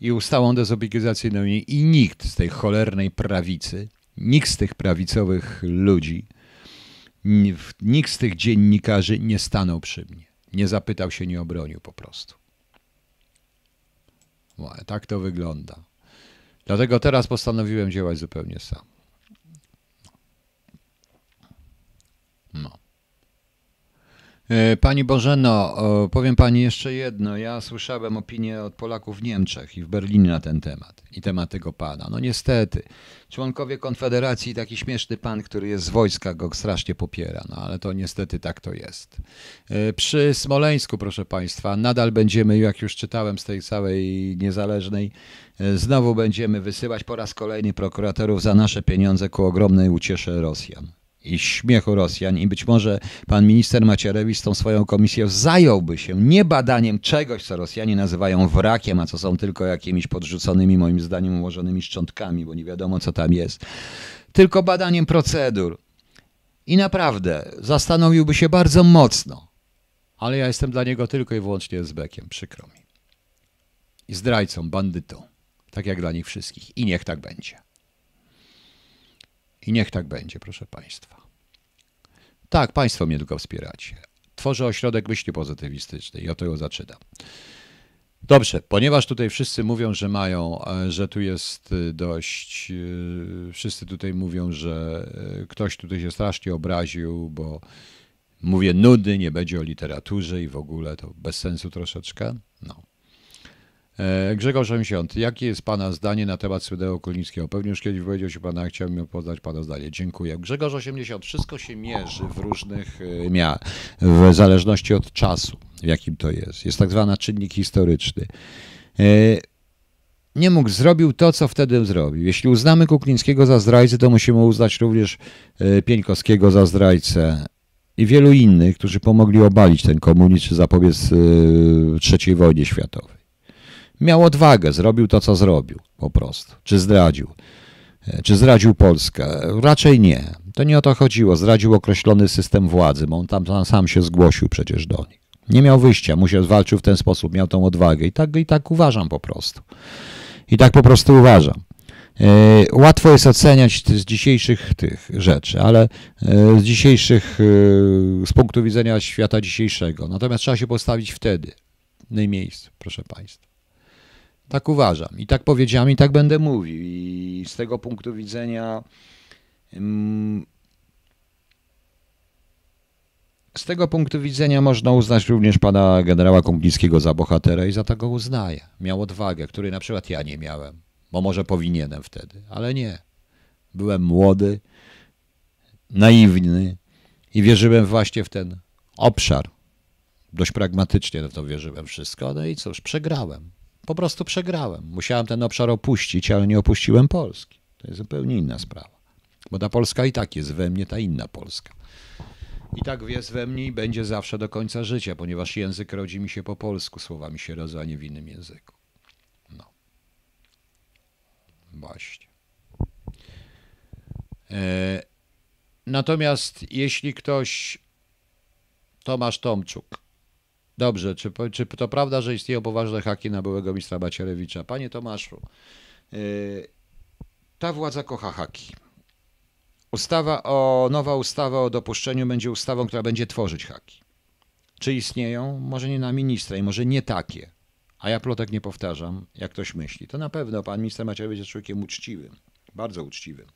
[SPEAKER 1] i ustawą dezobligacyjną i nikt z tej cholernej prawicy, nikt z tych prawicowych ludzi, nikt z tych dziennikarzy nie stanął przy mnie. Nie zapytał się, nie obronił po prostu. No, tak to wygląda. Dlatego teraz postanowiłem działać zupełnie sam. No. E, pani Bożeno, powiem Pani jeszcze jedno. Ja słyszałem opinię od Polaków w Niemczech i w Berlinie na ten temat i temat tego pana. No niestety, członkowie Konfederacji, taki śmieszny pan, który jest z wojska, go strasznie popiera, no ale to niestety tak to jest. E, przy Smoleńsku, proszę Państwa, nadal będziemy, jak już czytałem z tej całej niezależnej, e, znowu będziemy wysyłać po raz kolejny prokuratorów za nasze pieniądze ku ogromnej uciesze Rosjan i śmiechu Rosjan i być może pan minister Macierewicz tą swoją komisją zająłby się nie badaniem czegoś, co Rosjanie nazywają wrakiem, a co są tylko jakimiś podrzuconymi, moim zdaniem, ułożonymi szczątkami, bo nie wiadomo, co tam jest, tylko badaniem procedur. I naprawdę zastanowiłby się bardzo mocno, ale ja jestem dla niego tylko i wyłącznie zbekiem, przykro mi. I zdrajcą, bandytą, tak jak dla nich wszystkich. I niech tak będzie. I niech tak będzie, proszę Państwa. Tak, Państwo mnie tylko wspieracie. Tworzę ośrodek myśli pozytywistycznej i o to ją zaczynam. Dobrze, ponieważ tutaj wszyscy mówią, że mają, e, że tu jest e, dość, e, wszyscy tutaj mówią, że ktoś tutaj się strasznie obraził, bo mówię nudy, nie będzie o literaturze i w ogóle to bez sensu troszeczkę. No. E, Grzegorz 80. Jakie jest Pana zdanie na temat Słynnego Kolińskiego? Pewnie już kiedyś powiedział się Pana, chciałbym poznać Pana zdanie. Dziękuję. Grzegorz 80. Wszystko się mierzy w różnych e, miarach, w zależności od czasu, w jakim to jest. Jest tak zwany czynnik historyczny. E, nie mógł, zrobił to, co wtedy zrobił. Jeśli uznamy Kuklińskiego za zdrajcę, to musimy uznać również Pieńkowskiego za zdrajcę i wielu innych, którzy pomogli obalić ten komunizm zapobiec III wojnie światowej. Miał odwagę, zrobił to, co zrobił, po prostu. Czy zdradził? E, czy zdradził Polskę? Raczej nie. To nie o to chodziło. Zdradził określony system władzy, bo on tam, sam się zgłosił przecież do nich. Nie miał wyjścia, musiał walczył w ten sposób, miał tą odwagę i tak, i tak uważam po prostu. I tak po prostu uważam. E, łatwo jest oceniać z dzisiejszych tych rzeczy, ale e, z dzisiejszych, z punktu widzenia świata dzisiejszego. Natomiast trzeba się postawić wtedy, innym miejscu, proszę Państwa. Tak uważam i tak powiedziałem i tak będę mówił. I z tego punktu widzenia. Mm, z tego punktu widzenia można uznać również pana generała Kąpińskiego za bohatera i za to go uznaję. Miał odwagę, której na przykład ja nie miałem, bo może powinienem wtedy, ale nie. Byłem młody, naiwny i wierzyłem właśnie w ten obszar. Dość pragmatycznie na to wierzyłem wszystko, no i cóż, przegrałem po prostu przegrałem. Musiałem ten obszar opuścić, ale nie opuściłem Polski. To jest zupełnie inna sprawa. Bo ta Polska i tak jest we mnie, ta inna Polska. I tak jest we mnie i będzie zawsze do końca życia, ponieważ język rodzi mi się po polsku, słowa mi się rodzą, a nie w innym języku. No. Właśnie. E, natomiast jeśli ktoś Tomasz Tomczuk Dobrze, czy, czy to prawda, że istnieją poważne haki na byłego ministra Macierewicza? Panie Tomaszu, yy, ta władza kocha haki. Ustawa o, nowa ustawa o dopuszczeniu będzie ustawą, która będzie tworzyć haki. Czy istnieją? Może nie na ministra i może nie takie. A ja plotek nie powtarzam, jak ktoś myśli. To na pewno pan minister Macierewicz jest człowiekiem uczciwym, bardzo uczciwym.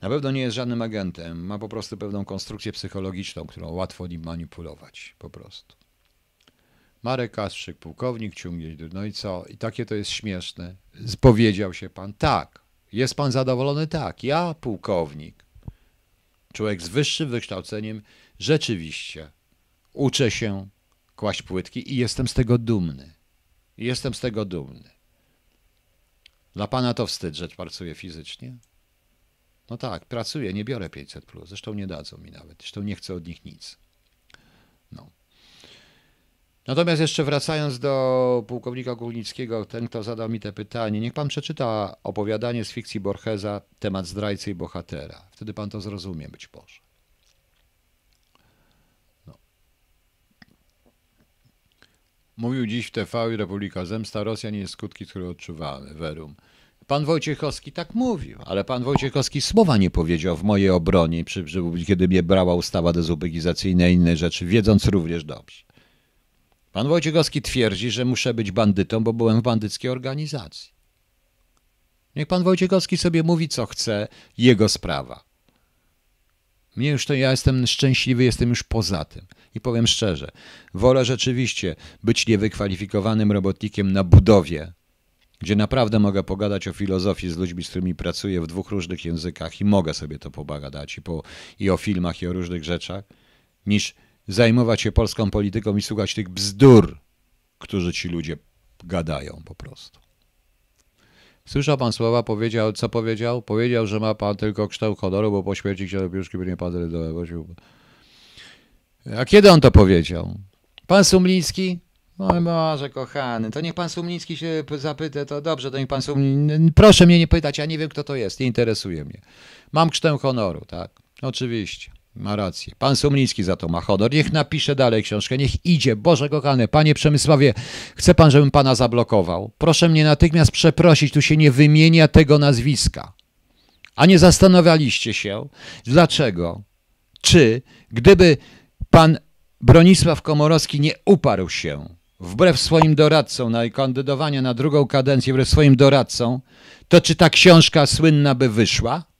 [SPEAKER 1] Na pewno nie jest żadnym agentem, ma po prostu pewną konstrukcję psychologiczną, którą łatwo nim manipulować, po prostu. Marek Kastrzyk, pułkownik ciągnie, no i co? I takie to jest śmieszne. Powiedział się pan, tak. Jest pan zadowolony? Tak. Ja, pułkownik, człowiek z wyższym wykształceniem, rzeczywiście uczę się kłaść płytki i jestem z tego dumny. Jestem z tego dumny. Dla pana to wstyd, że pracuję fizycznie? No tak, pracuję, nie biorę 500, plus. zresztą nie dadzą mi nawet, zresztą nie chcę od nich nic. Natomiast jeszcze wracając do pułkownika Górnickiego, ten, kto zadał mi te pytanie, niech pan przeczyta opowiadanie z fikcji Borgesa, temat zdrajcy i bohatera. Wtedy pan to zrozumie być może. No. Mówił dziś w TV i Republika Zemsta, Rosja nie jest skutki, które odczuwamy. Verum. Pan Wojciechowski tak mówił, ale pan Wojciechowski słowa nie powiedział w mojej obronie, kiedy mnie brała ustawa dezubekizacyjna i inne rzeczy, wiedząc również dobrze. Pan Wojciechowski twierdzi, że muszę być bandytą, bo byłem w bandyckiej organizacji. Niech pan Wojciechowski sobie mówi, co chce, jego sprawa. Mnie już to ja jestem szczęśliwy, jestem już poza tym. I powiem szczerze, wolę rzeczywiście być niewykwalifikowanym robotnikiem na budowie, gdzie naprawdę mogę pogadać o filozofii z ludźmi, z którymi pracuję w dwóch różnych językach i mogę sobie to pogadać i, po, i o filmach, i o różnych rzeczach, niż zajmować się polską polityką i słuchać tych bzdur, którzy ci ludzie gadają po prostu. Słyszał pan słowa, powiedział, co powiedział? Powiedział, że ma pan tylko kształt honoru, bo po śmierci księdza Piuszki będzie pan zrealizował. A kiedy on to powiedział? Pan Sumliński? Oj Boże, kochany, to niech pan Sumliński się zapyta, to dobrze, to niech pan Sumliński... Proszę mnie nie pytać, ja nie wiem, kto to jest, nie interesuje mnie. Mam kształt honoru, tak, oczywiście. Ma rację. Pan Sumliński za to ma honor. Niech napisze dalej książkę, niech idzie. Boże kochany, panie Przemysławie, chce pan, żebym pana zablokował? Proszę mnie natychmiast przeprosić, tu się nie wymienia tego nazwiska. A nie zastanawialiście się, dlaczego? Czy gdyby pan Bronisław Komorowski nie uparł się wbrew swoim doradcom na kandydowanie na drugą kadencję, wbrew swoim doradcom, to czy ta książka słynna by wyszła?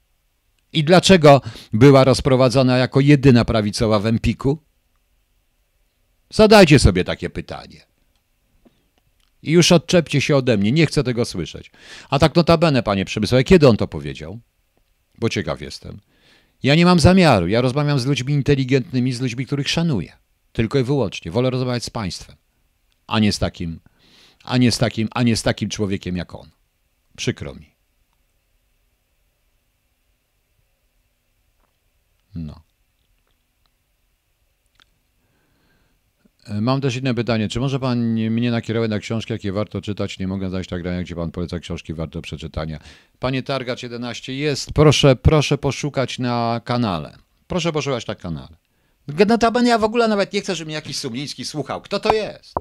[SPEAKER 1] I dlaczego była rozprowadzona jako jedyna prawicowa w Empiku? Zadajcie sobie takie pytanie. I już odczepcie się ode mnie, nie chcę tego słyszeć. A tak notabene, panie Przemysławie, kiedy on to powiedział? Bo ciekaw jestem. Ja nie mam zamiaru, ja rozmawiam z ludźmi inteligentnymi, z ludźmi, których szanuję. Tylko i wyłącznie. Wolę rozmawiać z państwem, a nie z takim, a nie z takim, a nie z takim człowiekiem jak on. Przykro mi. No. E, mam też inne pytanie. Czy może Pan mnie nakierować na książki, jakie warto czytać? Nie mogę znaleźć nagrania, gdzie Pan poleca książki warto przeczytania. Panie Targacz 11 jest. Proszę, proszę poszukać na kanale. Proszę poszukać na kanale. Notabene ja w ogóle nawet nie chcę, żeby mnie jakiś Sumliński słuchał. Kto to jest?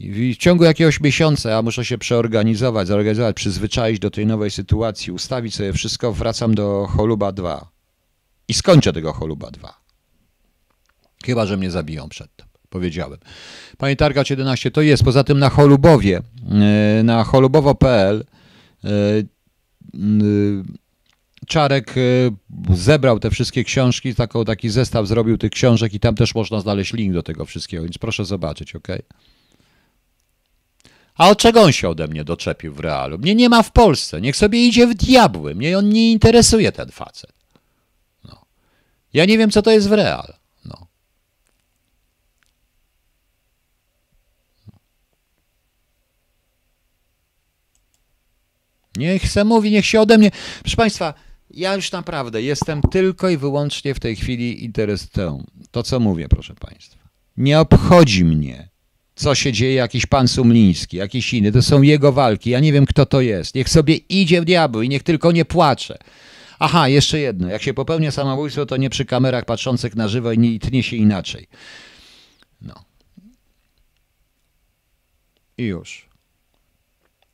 [SPEAKER 1] W ciągu jakiegoś miesiąca ja muszę się przeorganizować, zorganizować, przyzwyczaić do tej nowej sytuacji, ustawić sobie wszystko, wracam do Choluba 2 i skończę tego Choluba 2. Chyba, że mnie zabiją przedtem, powiedziałem. Panie Targacz 11, to jest, poza tym na Cholubowie, e, na cholubowo.pl e, Czarek zebrał te wszystkie książki, taką, taki zestaw zrobił tych książek i tam też można znaleźć link do tego wszystkiego, więc proszę zobaczyć, ok? A od czego on się ode mnie doczepił w realu? Mnie nie ma w Polsce. Niech sobie idzie w diabły. Mnie on nie interesuje, ten facet. No. Ja nie wiem, co to jest w real. No. Niech se mówi, niech się ode mnie... Proszę Państwa, ja już naprawdę jestem tylko i wyłącznie w tej chwili interesem. To, co mówię, proszę Państwa. Nie obchodzi mnie, co się dzieje, jakiś pan Sumliński, jakiś inny, to są jego walki, ja nie wiem kto to jest. Niech sobie idzie w diabły i niech tylko nie płacze. Aha, jeszcze jedno, jak się popełnia samobójstwo, to nie przy kamerach patrzących na żywo i nie tnie się inaczej. No. I już.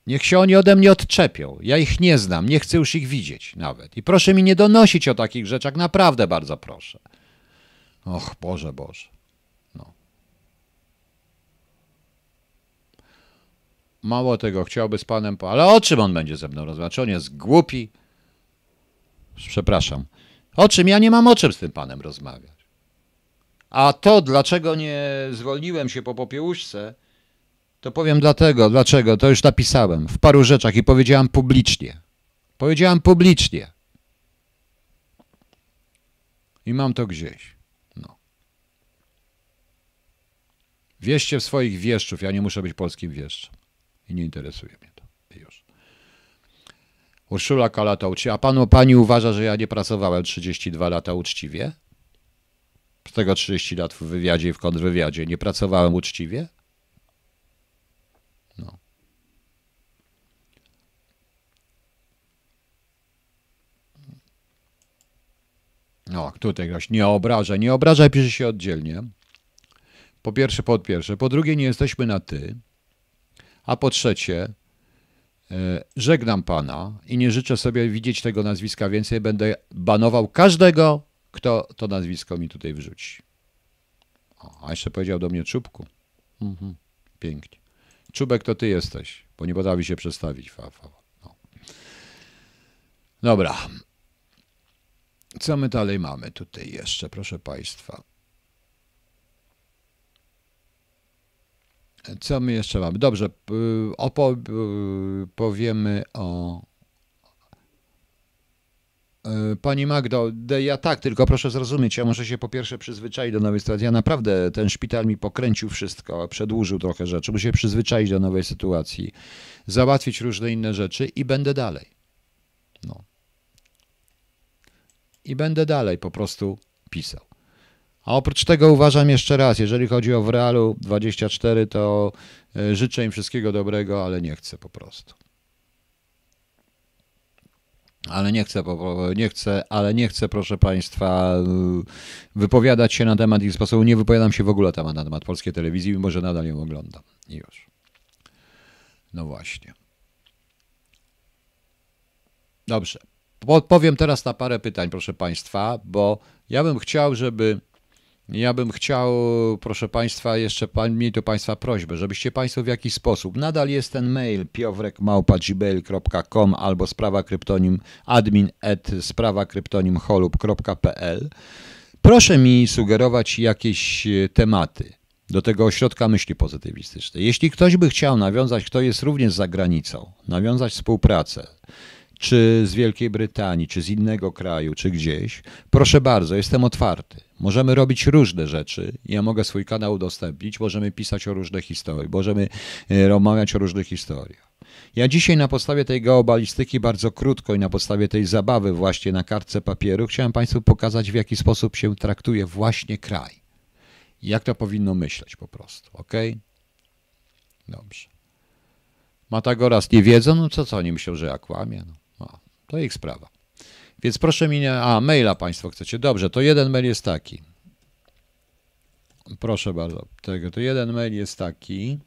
[SPEAKER 1] Niech się oni ode mnie odczepią. Ja ich nie znam, nie chcę już ich widzieć nawet. I proszę mi nie donosić o takich rzeczach, naprawdę bardzo proszę. Och, Boże, Boże. Mało tego, chciałby z panem, po... ale o czym on będzie ze mną rozmawiać? Czy on jest głupi? Przepraszam. O czym? Ja nie mam o czym z tym panem rozmawiać. A to, dlaczego nie zwolniłem się po popiełuszce, to powiem dlatego, dlaczego, to już napisałem w paru rzeczach i powiedziałem publicznie. Powiedziałem publicznie. I mam to gdzieś. No. Wierzcie w swoich wieszczów, ja nie muszę być polskim wieszczem i nie interesuje mnie to już. Urszula Kalata uczciwie. A panu, pani uważa, że ja nie pracowałem 32 lata uczciwie? Z tego 30 lat w wywiadzie i w kontrwywiadzie nie pracowałem uczciwie? No. No, tutaj ktoś nie obraża. Nie obrażaj, pisze się oddzielnie. Po pierwsze, po pierwsze. Po drugie, nie jesteśmy na ty. A po trzecie, e, żegnam pana i nie życzę sobie widzieć tego nazwiska więcej. Będę banował każdego, kto to nazwisko mi tutaj wrzuci. O, a jeszcze powiedział do mnie Czubku. Mhm, pięknie. Czubek to ty jesteś, bo nie potrafi się przedstawić. Fa, fa. No. Dobra. Co my dalej mamy tutaj jeszcze, proszę Państwa? Co my jeszcze mamy? Dobrze, opo, powiemy o. Pani Magdo, ja tak, tylko proszę zrozumieć, ja muszę się po pierwsze przyzwyczaić do nowej sytuacji. Ja naprawdę ten szpital mi pokręcił wszystko, przedłużył trochę rzeczy, muszę się przyzwyczaić do nowej sytuacji, załatwić różne inne rzeczy i będę dalej. No. I będę dalej po prostu pisał. A oprócz tego uważam jeszcze raz, jeżeli chodzi o w Realu 24, to e, życzę im wszystkiego dobrego, ale nie chcę po prostu. Ale nie chcę, nie chcę, ale nie chcę, proszę Państwa, wypowiadać się na temat ich sposobu. Nie wypowiadam się w ogóle na temat polskiej telewizji, mimo że nadal ją oglądam. I już. No właśnie. Dobrze. Odpowiem teraz na parę pytań, proszę Państwa, bo ja bym chciał, żeby ja bym chciał, proszę Państwa, jeszcze mieć do Państwa prośbę, żebyście Państwo w jakiś sposób, nadal jest ten mail piowrekmałpa.gmail.com albo sprawa kryptonim admin at sprawa kryptonim holub.pl. Proszę mi sugerować jakieś e, tematy do tego ośrodka myśli pozytywistycznej. Jeśli ktoś by chciał nawiązać, kto jest również za granicą, nawiązać współpracę, czy z Wielkiej Brytanii, czy z innego kraju, czy gdzieś, proszę bardzo, jestem otwarty. Możemy robić różne rzeczy. Ja mogę swój kanał udostępnić, możemy pisać o różnych historiach, możemy e, rozmawiać o różnych historiach. Ja dzisiaj na podstawie tej geobalistyki bardzo krótko i na podstawie tej zabawy właśnie na kartce papieru chciałem Państwu pokazać, w jaki sposób się traktuje właśnie kraj. Jak to powinno myśleć po prostu, ok? Dobrze. Matagoras nie wiedzą, no co co oni myślą, że ja kłamię? No. To ich sprawa. Więc proszę mi nie... A, maila Państwo chcecie. Dobrze, to jeden mail jest taki. Proszę bardzo. Tego, to jeden mail jest taki,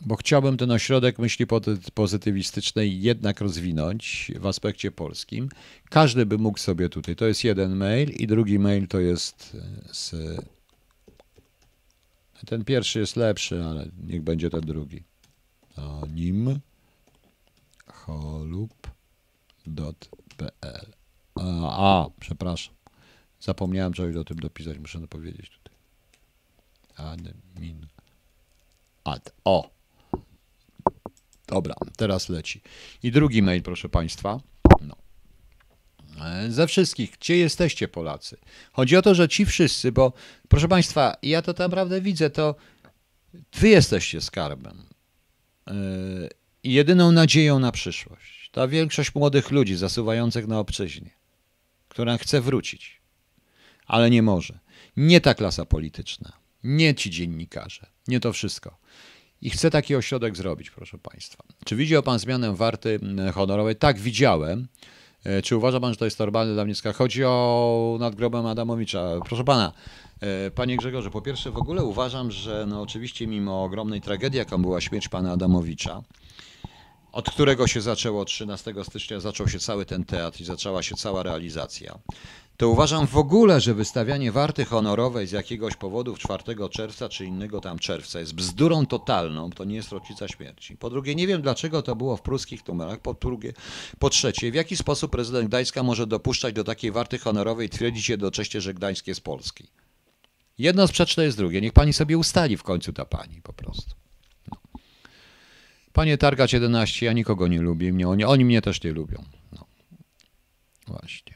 [SPEAKER 1] bo chciałbym ten ośrodek myśli pozytywistycznej jednak rozwinąć w aspekcie polskim. Każdy by mógł sobie tutaj. To jest jeden mail i drugi mail to jest z... Ten pierwszy jest lepszy, ale niech będzie ten drugi. O nim holub pl. A, a, przepraszam. Zapomniałem coś o tym dopisać, muszę to powiedzieć tutaj. Admin. Ad. O. Dobra, teraz leci. I drugi mail, proszę Państwa. No. E, ze wszystkich, gdzie jesteście Polacy? Chodzi o to, że ci wszyscy, bo proszę Państwa, ja to naprawdę widzę, to wy jesteście skarbem. Yy, jedyną nadzieją na przyszłość ta większość młodych ludzi zasuwających na obczyźnie, która chce wrócić, ale nie może. Nie ta klasa polityczna, nie ci dziennikarze, nie to wszystko. I chce taki ośrodek zrobić, proszę Państwa. Czy widział Pan zmianę warty honorowej? Tak, widziałem. E, czy uważa Pan, że to jest normalne dla mnie? Chodzi o nadgrobem Adamowicza. Proszę Pana, e, Panie Grzegorze, po pierwsze w ogóle uważam, że no oczywiście mimo ogromnej tragedii, jaką była śmierć Pana Adamowicza, od którego się zaczęło 13 stycznia, zaczął się cały ten teatr i zaczęła się cała realizacja, to uważam w ogóle, że wystawianie warty honorowej z jakiegoś powodu 4 czerwca czy innego tam czerwca jest bzdurą totalną, to nie jest rocznica śmierci. Po drugie, nie wiem dlaczego to było w pruskich numerach. Po, drugie, po trzecie, w jaki sposób prezydent Gdańska może dopuszczać do takiej warty honorowej i twierdzić jednocześnie, że Gdańsk jest polski. Jedno sprzeczne jest drugie. Niech pani sobie ustali w końcu ta pani po prostu. Panie Targacz 11, ja nikogo nie lubię, mnie, oni, oni mnie też nie lubią. No. Właśnie.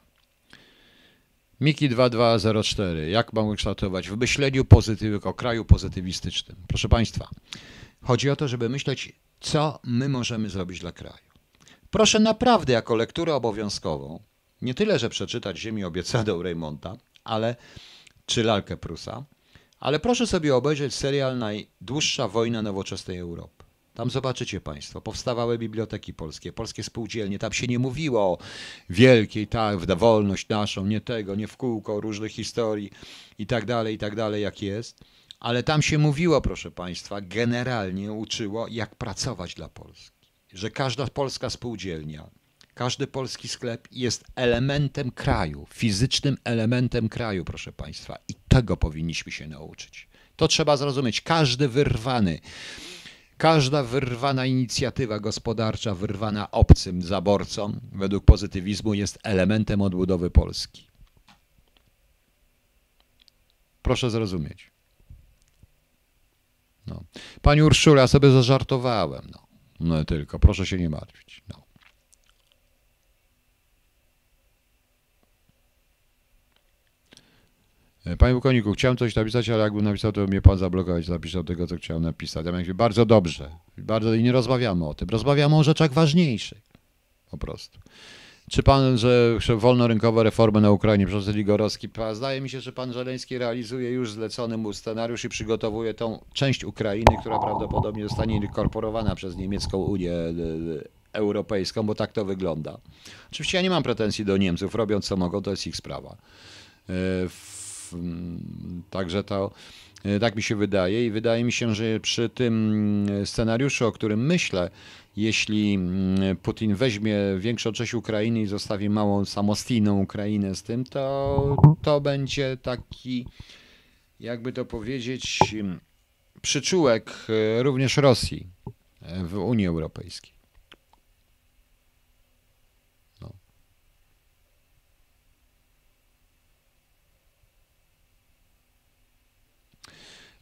[SPEAKER 1] Miki 2204. Jak mam kształtować? W myśleniu pozytyw, o kraju pozytywistycznym. Proszę Państwa, chodzi o to, żeby myśleć, co my możemy zrobić dla kraju. Proszę naprawdę, jako lekturę obowiązkową, nie tyle, że przeczytać Ziemię obiecaną Raymonta, ale czy lalkę Prusa, ale proszę sobie obejrzeć serial Najdłuższa wojna nowoczesnej Europy. Tam zobaczycie Państwo, powstawały biblioteki polskie, polskie spółdzielnie. Tam się nie mówiło o wielkiej, tak, wolność naszą, nie tego, nie w kółko różnych historii i tak dalej, i tak dalej, jak jest. ale tam się mówiło, proszę Państwa, generalnie uczyło, jak pracować dla Polski. Że każda polska spółdzielnia, każdy polski sklep jest elementem kraju, fizycznym elementem kraju, proszę Państwa. I tego powinniśmy się nauczyć. To trzeba zrozumieć. Każdy wyrwany, każda wyrwana inicjatywa gospodarcza, wyrwana obcym zaborcom, według pozytywizmu, jest elementem odbudowy Polski. Proszę zrozumieć. No. Pani Urszula, ja sobie zażartowałem. No. no tylko, proszę się nie martwić. No. Panie Bukoniku, chciałem coś napisać, ale jakbym napisał, to mnie pan zablokować, zapisał tego, co chciałem napisać. Ja mówię, bardzo dobrze. Bardzo i nie rozmawiamy o tym. Rozmawiamy o rzeczach ważniejszych. Po prostu. Czy pan, że wolnorynkowe reformy na Ukrainie przez Ligorowski, zdaje mi się, że pan Żeleński realizuje już zlecony mu scenariusz i przygotowuje tą część Ukrainy, która prawdopodobnie zostanie inkorporowana przez niemiecką Unię e, Europejską, bo tak to wygląda. Oczywiście ja nie mam pretensji do Niemców, robią co mogą, to jest ich sprawa. E, także to e, tak mi się wydaje i wydaje mi się, że przy tym scenariuszu, o którym myślę, jeśli mm, Putin weźmie większą część Ukrainy i zostawi małą, samostijną Ukrainę z tym, to to będzie taki, jakby to powiedzieć, przyczółek e, również Rosji e, w Unii Europejskiej.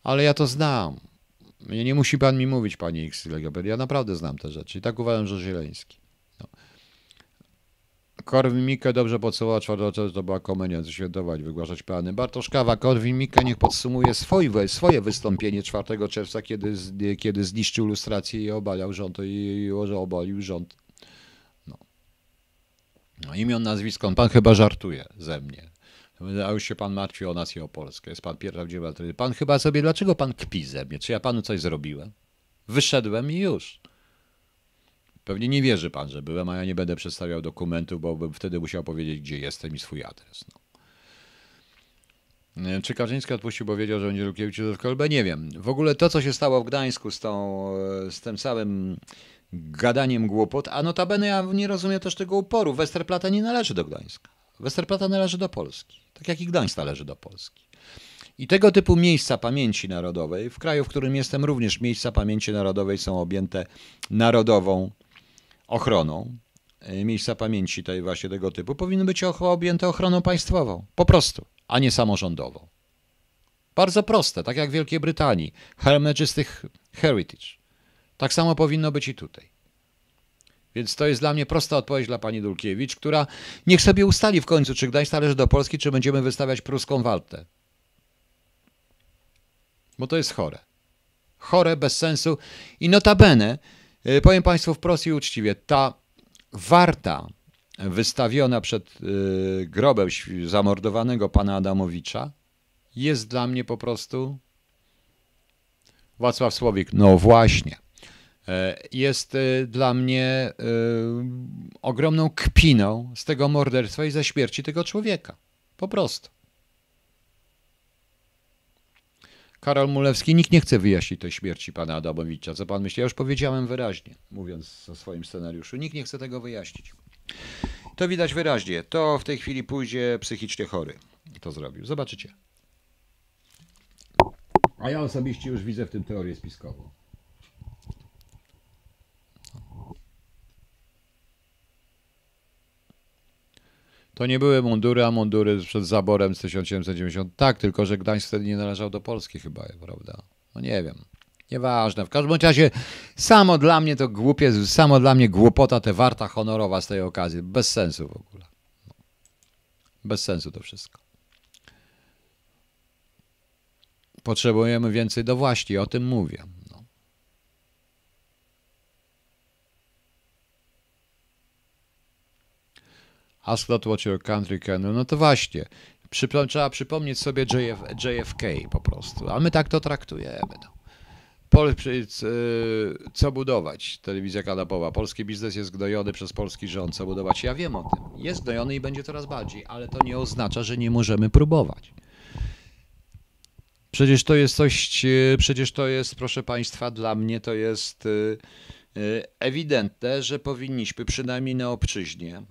[SPEAKER 1] Ale ja to znam. Nie musi pan mi mówić, panie X. Ja naprawdę znam te rzeczy. I tak uważam, że Zieleński. No. Korwin Mikke dobrze podsumował czwartego, to była komedia, świętować, wygłaszać plany. Bartosz Kawa, Korwin Mikke niech podsumuje swoje, swoje wystąpienie 4 czerwca, kiedy, kiedy zniszczył lustrację i obalał rząd, i że obalił rząd. No. no imion, nazwisko, pan chyba żartuje ze mnie. A już się pan martwi o nas i o Polskę. Jest pan prawdziwy altruizm. Pan chyba sobie, dlaczego pan kpi ze mnie? Czy ja panu coś zrobiłem? Wyszedłem i już. Pewnie nie wierzy pan, że byłem, a ja nie będę przedstawiał dokumentów, bo bym wtedy musiał powiedzieć, gdzie jestem i swój adres. No. Czy Kaczyński odpuścił, bo wiedział, że będzie Rukiewicz do kolby? Nie wiem. W ogóle to, co się stało w Gdańsku z, tą, z tym całym gadaniem głupot, a notabene ja nie rozumiem też tego uporu. Westerplatte nie należy do Gdańska. Westerplatte należy do Polski tak jak i Gdańsk należy do Polski. I tego typu miejsca pamięci narodowej, w kraju, w którym jestem, również miejsca pamięci narodowej są objęte narodową ochroną. E, miejsca pamięci tej właśnie tego typu powinny być objęte ochroną państwową, po prostu, a nie samorządową. Bardzo proste, tak jak w Wielkiej Brytanii, Hermegistic Heritage. Tak samo powinno być i tutaj. Więc to jest dla mnie prosta odpowiedź dla pani Dulkiewicz, która niech sobie ustali w końcu, czy Gdańsk należy do Polski, czy będziemy wystawiać pruską waltę. Bo to jest chore. Chore, bez sensu. I notabene, y, powiem państwu wprost i uczciwie, ta warta wystawiona przed y, grobem zamordowanego pana Adamowicza jest dla mnie po prostu Wacław Słowik. No właśnie. E, jest e, dla mnie e, ogromną kpiną z tego morderstwa i ze śmierci tego człowieka. Po prostu. Karol Mulewski, nikt nie chce wyjaśnić tej śmierci pana Adamowicza. Co pan myśli? Ja już powiedziałem wyraźnie, mówiąc o swoim scenariuszu. Nikt nie chce tego wyjaśnić. To widać wyraźnie. To w tej chwili pójdzie psychicznie chory. To zrobił. Zobaczycie. A ja osobiście już widzę w tym teorię spiskową. To nie były mundury, a mundury przed zaborem z 1790. Tak, tylko że Gdańsk wtedy nie należał do Polski chyba, prawda? No nie wiem. Nieważne. W każdym razie samo dla mnie to głupie, samo dla mnie głupota te warta honorowa z tej okazji. Bez sensu w ogóle. Bez sensu to wszystko. Potrzebujemy więcej do właśnie, o tym mówię. Ask not what your country can do. No to właśnie. Przypom trzeba przypomnieć sobie JF JFK po prostu. A my tak to traktujemy. No. Pol co budować? Telewizja kanapowa. Polski biznes jest gnojony przez polski rząd. Co budować? Ja wiem o tym. Jest gnojony i będzie coraz bardziej, ale to nie oznacza, że nie możemy próbować. Przecież to jest coś, e, przecież to jest, proszę Państwa, dla mnie to jest e, ewidentne, że powinniśmy przynajmniej na obczyźnie,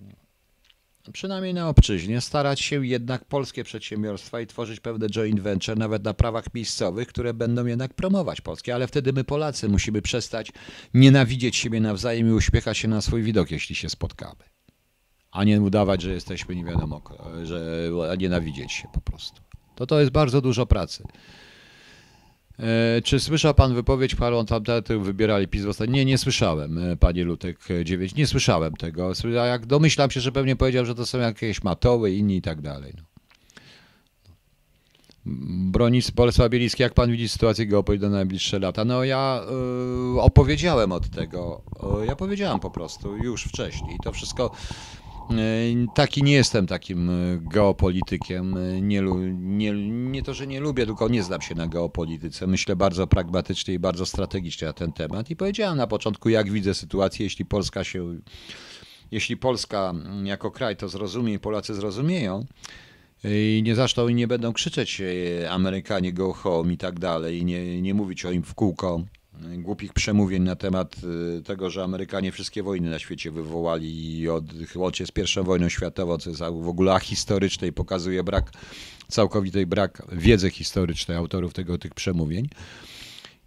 [SPEAKER 1] przynajmniej na obczyźnie, starać się jednak polskie przedsiębiorstwa i tworzyć pewne joint venture, nawet na prawach miejscowych, które będą jednak promować polskie, ale wtedy my Polacy musimy przestać nienawidzieć siebie nawzajem i uśmiechać się na swój widok, jeśli się spotkamy. A nie udawać, że jesteśmy nie wiadomo, że nienawidzieć się po prostu. To to jest bardzo dużo pracy. E, czy słyszał pan wypowiedź, paru tam wybierali PiS w ostatnim? Nie, nie słyszałem, e, panie Lutek 9. Nie słyszałem tego. A jak domyślam się, że pewnie powiedział, że to są jakieś matoły, inni i tak dalej. No. Bronis Bolesław Bieliński, jak pan widzi sytuację geopolityczną na najbliższe lata? No ja y, opowiedziałem od tego. ja powiedziałem po prostu już wcześniej. To wszystko E, taki nie jestem takim e, geopolitykiem. E, nie, nie, nie to, że nie lubię, tylko nie znam się na geopolityce. Myślę bardzo pragmatycznie i bardzo strategicznie na ten temat. I powiedziałem na początku, jak widzę sytuację, jeśli Polska się. Jeśli Polska mm, jako kraj to zrozumie i Polacy zrozumieją, i nie i nie będą krzyczeć Amerykanie go home i tak dalej, i nie, nie mówić o im w kółko, głupich przemówień na temat y, tego, że Amerykanie wszystkie wojny na świecie wywołali i od, łącznie z pierwszą wojną światową, co jest w ogóle ahistoryczne i pokazuje brak, całkowitej brak wiedzy historycznej autorów tego, tych przemówień,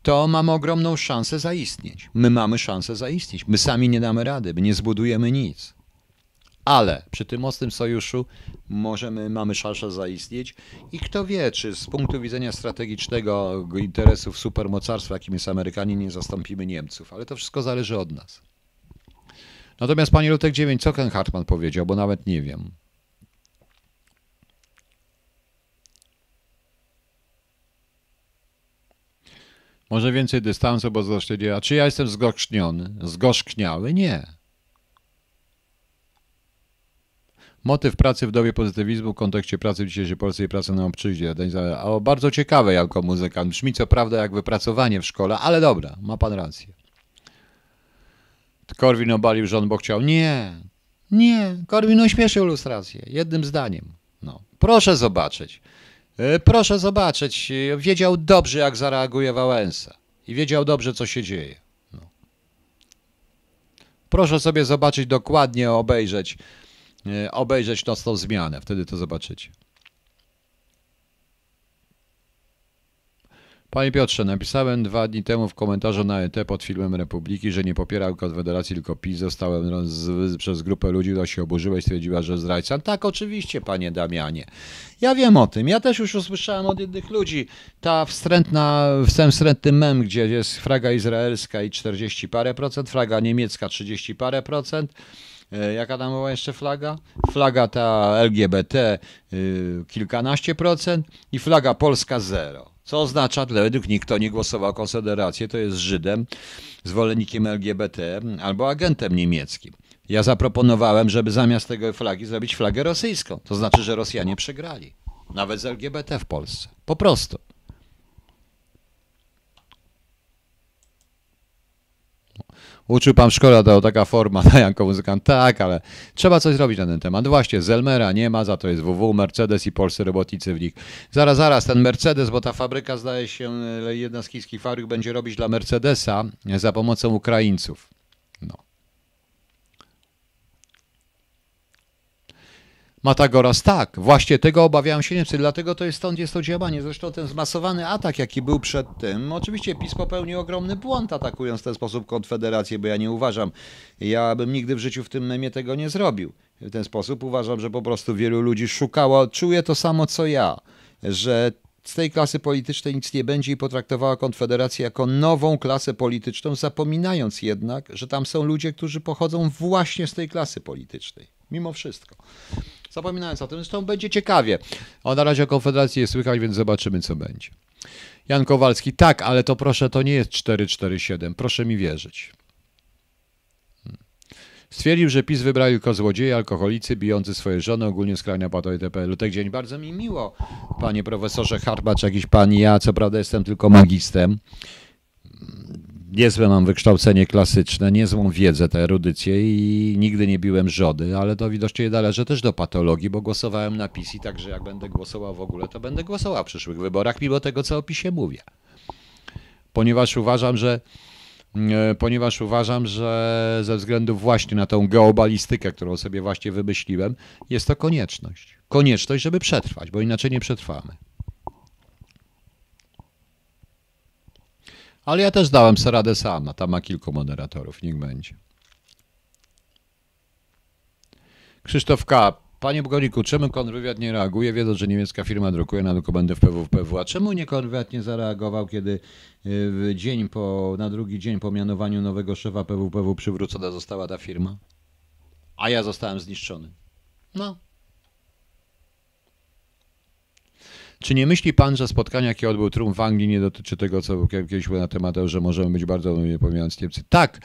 [SPEAKER 1] to mamy ogromną szansę zaistnieć. My mamy szansę zaistnieć. My sami nie damy rady, my nie zbudujemy nic ale przy tym mocnym sojuszu możemy, mamy szansę zaistnieć i kto wie, czy z punktu widzenia strategicznego interesów supermocarstwa, jakim jest Amerykanie, nie zastąpimy Niemców, ale to wszystko zależy od nas. Natomiast panie Lutek 9, co Ken Hartman powiedział, bo nawet nie wiem. Może więcej dystansu, bo zresztą, a czy ja jestem zgorzkniony, zgorzkniały? Nie. Motyw pracy w dobie pozytywizmu w kontekście pracy w dzisiejszej Polsce i pracy na obczyźnie. O, bardzo ciekawe jako muzykant. Brzmi co prawda jak wypracowanie w szkole, ale dobra, ma pan rację. Korwin obalił rząd, bo chciał. Nie, nie. Korwin ośmieszył lustrację. Jednym zdaniem. No. Proszę zobaczyć. E, proszę zobaczyć. Wiedział dobrze, jak zareaguje Wałęsa. I wiedział dobrze, co się dzieje. No. Proszę sobie zobaczyć dokładnie, obejrzeć E, obejrzeć nocną zmianę. Wtedy to zobaczycie. Panie Piotrze, napisałem dwa dni temu w komentarzu na ET pod filmem Republiki, że nie popierał Konfederacji, tylko PiS. Zostałem z, przez grupę ludzi, która się oburzyła i stwierdziła, że zdrajca. Tak, oczywiście, panie Damianie. Ja wiem o tym. Ja też już usłyszałem od jednych ludzi. Ta wstrętna, ten wstrętny mem, gdzie jest flaga izraelska i 40 parę procent, flaga niemiecka 30 parę procent. E, jaka tam była jeszcze flaga? Flaga ta LGBT y, kilkanaście procent i flaga polska zero. Co oznacza, że według nich, kto nie głosował Konfederację, to jest Żydem, zwolennikiem LGBT albo agentem niemieckim. Ja zaproponowałem, żeby zamiast tego flagi zrobić flagę rosyjską. To znaczy, że Rosjanie przegrali. Nawet z LGBT w Polsce. Po prostu. Uczył pan w szkole, to taka forma na Janko Muzykant. Tak, ale trzeba coś zrobić na ten temat. Właśnie, Zelmera nie ma, za to jest WW, Mercedes i polscy robotnicy w nich. Zaraz, zaraz, ten Mercedes, bo ta fabryka zdaje się, jedna z chińskich fabryk będzie robić dla Mercedesa za pomocą Ukraińców. Matagoras, tak, właśnie tego obawiają się Niemcy, dlatego to jest stąd jest to działanie. Zresztą ten zmasowany atak, jaki był przed tym, oczywiście PiS popełnił ogromny błąd atakując w ten sposób Konfederację, bo ja nie uważam, ja bym nigdy w życiu w tym memie tego nie zrobił. W ten sposób uważam, że po prostu wielu ludzi szukało, czuje to samo co ja, że z tej klasy politycznej nic nie będzie i potraktowała Konfederację jako nową klasę polityczną, zapominając jednak, że tam są ludzie, którzy pochodzą właśnie z tej klasy politycznej. Mimo wszystko. Zapominając o tym, zresztą będzie ciekawie. O, na razie o Konfederacji jest słychać, więc zobaczymy, co będzie. Jan Kowalski, tak, ale to proszę, to nie jest 447, proszę mi wierzyć. Hmm. Stwierdził, że PiS wybrał tylko złodzieje, alkoholicy, bijący swoje żony, ogólnie skrajna patowie itp. Lutek dzień, bardzo mi miło, panie profesorze Harbacz, jakiś pan, ja co prawda jestem tylko magistrem, niezłe mam wykształcenie klasyczne, niezłą wiedzę, tę erudycję i nigdy nie biłem żody, ale to widocznie należy też do patologii, bo głosowałem na PiS i także jak będę głosował w ogóle, to będę głosował w przyszłych wyborach, mimo tego, co o PiSie mówię. Ponieważ uważam, że e, ponieważ uważam, że ze względu właśnie na tą geobalistykę, którą sobie właśnie wymyśliłem, jest to konieczność. Konieczność, żeby przetrwać, bo inaczej nie przetrwamy. Ale ja też dałem sobie radę sam, tam ma kilku moderatorów, niech będzie. Krzysztof K. Panie Bogoliku, czemu kontrwywiad nie reaguje, wiedząc, że niemiecka firma drukuje na dokumenty w PWPW? A czemu nie kontrwywiad nie zareagował, kiedy y, w dzień po, na drugi dzień po mianowaniu nowego szefa PWPW przywrócona została ta firma? A ja zostałem zniszczony. No, Czy nie myśli pan, że spotkanie, jakie odbył Trump w Anglii, nie dotyczy tego, co kiedyś było na temat, że możemy być bardzo, pomijając Niemcy? Tak,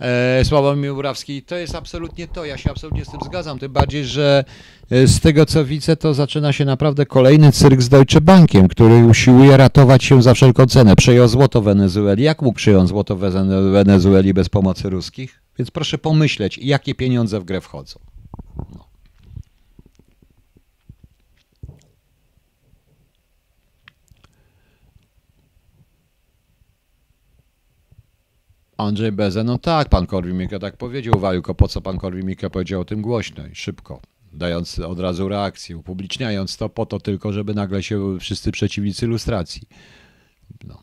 [SPEAKER 1] e, Sławomir Murawski, to jest absolutnie to. Ja się absolutnie z tym zgadzam. Tym bardziej, że e, z tego, co widzę, to zaczyna się naprawdę kolejny cyrk z Deutsche Bankiem, który usiłuje ratować się za wszelką cenę. Przejął złoto Wenezueli. Jak mógł przyjąć złoto Wenezueli bez pomocy ruskich? Więc proszę pomyśleć, jakie pieniądze w grę wchodzą. No. Andrzej Beze, no tak, pan Korwin-Mikke tak powiedział, Walko, po co pan Korwin-Mikke powiedział o tym głośno i szybko, dając od razu reakcję, upubliczniając to po to tylko, żeby nagle się wszyscy przeciwnicy ilustracji. No.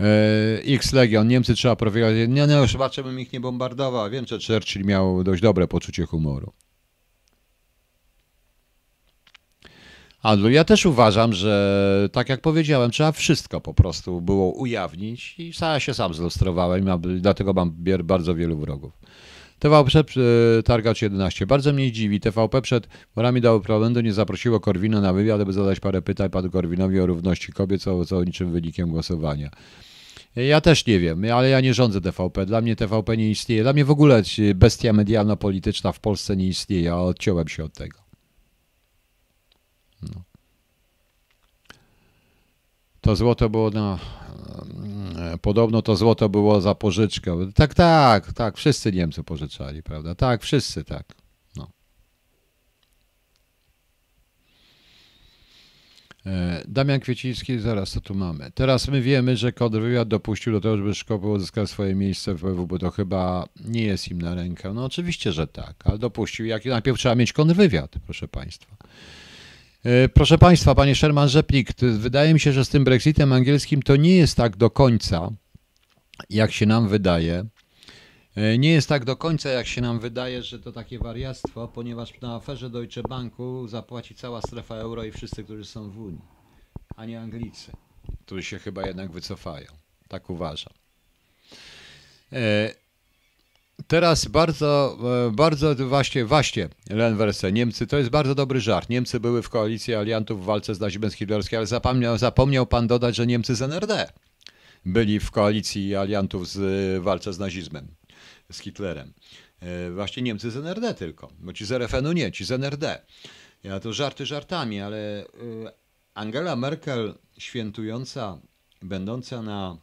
[SPEAKER 1] E, X-Legion, Niemcy trzeba prowadzić, nie, no już bym ich nie bombardował, wiem, że Churchill miał dość dobre poczucie humoru. Andlu, ja też uważam, że tak jak powiedziałem, trzeba wszystko po prostu było ujawnić i ja się sam zilustrowałem, dlatego mam bardzo wielu wrogów. TVP Targacz 11. Bardzo mnie dziwi. TVP przed wyborami dało prowędu, nie zaprosiło Korwina na wywiad, aby zadać parę pytań panu Korwinowi o równości kobiet, co, co niczym wynikiem głosowania. Ja też nie wiem, ale ja nie rządzę TVP. Dla mnie TVP nie istnieje. Dla mnie w ogóle bestia medialno-polityczna w Polsce nie istnieje. Ja odciąłem się od tego. No. To złoto było na. E, podobno to złoto było za pożyczkę. Tak, tak, tak. Wszyscy Niemcy pożyczali, prawda? Tak, wszyscy tak. No. E, Damian Kwieciński, zaraz co tu mamy. Teraz my wiemy, że kontrwywiad dopuścił do tego, żeby Szkoły uzyskał swoje miejsce w PW, bo to chyba nie jest im na rękę. No oczywiście, że tak, ale dopuścił. Jak najpierw trzeba mieć kontrwywiad, proszę Państwa. E, proszę Państwa, Panie Sherman Rzeplik, wydaje mi się, że z tym Brexitem angielskim to nie jest tak do końca, jak się nam wydaje. E, nie jest tak do końca, jak się nam wydaje, że to takie wariactwo, ponieważ na aferze Deutsche Banku zapłaci cała strefa euro i wszyscy, którzy są w Unii, a nie Anglicy, którzy się chyba jednak wycofają. Tak uważam. Teraz bardzo, e, bardzo właśnie, właśnie, Lenwerse, Niemcy, to jest bardzo dobry żart. Niemcy były w koalicji aliantów w walce z nazizmem hitlerowskim, ale zapomniał, zapomniał pan dodać, że Niemcy z NRD byli w koalicji aliantów z w walce z nazizmem, z Hitlerem. E, właśnie Niemcy z NRD tylko, bo ci z RFN-u nie, ci z NRD. Ja to żarty żartami, ale e, Angela Merkel świętująca, będąca na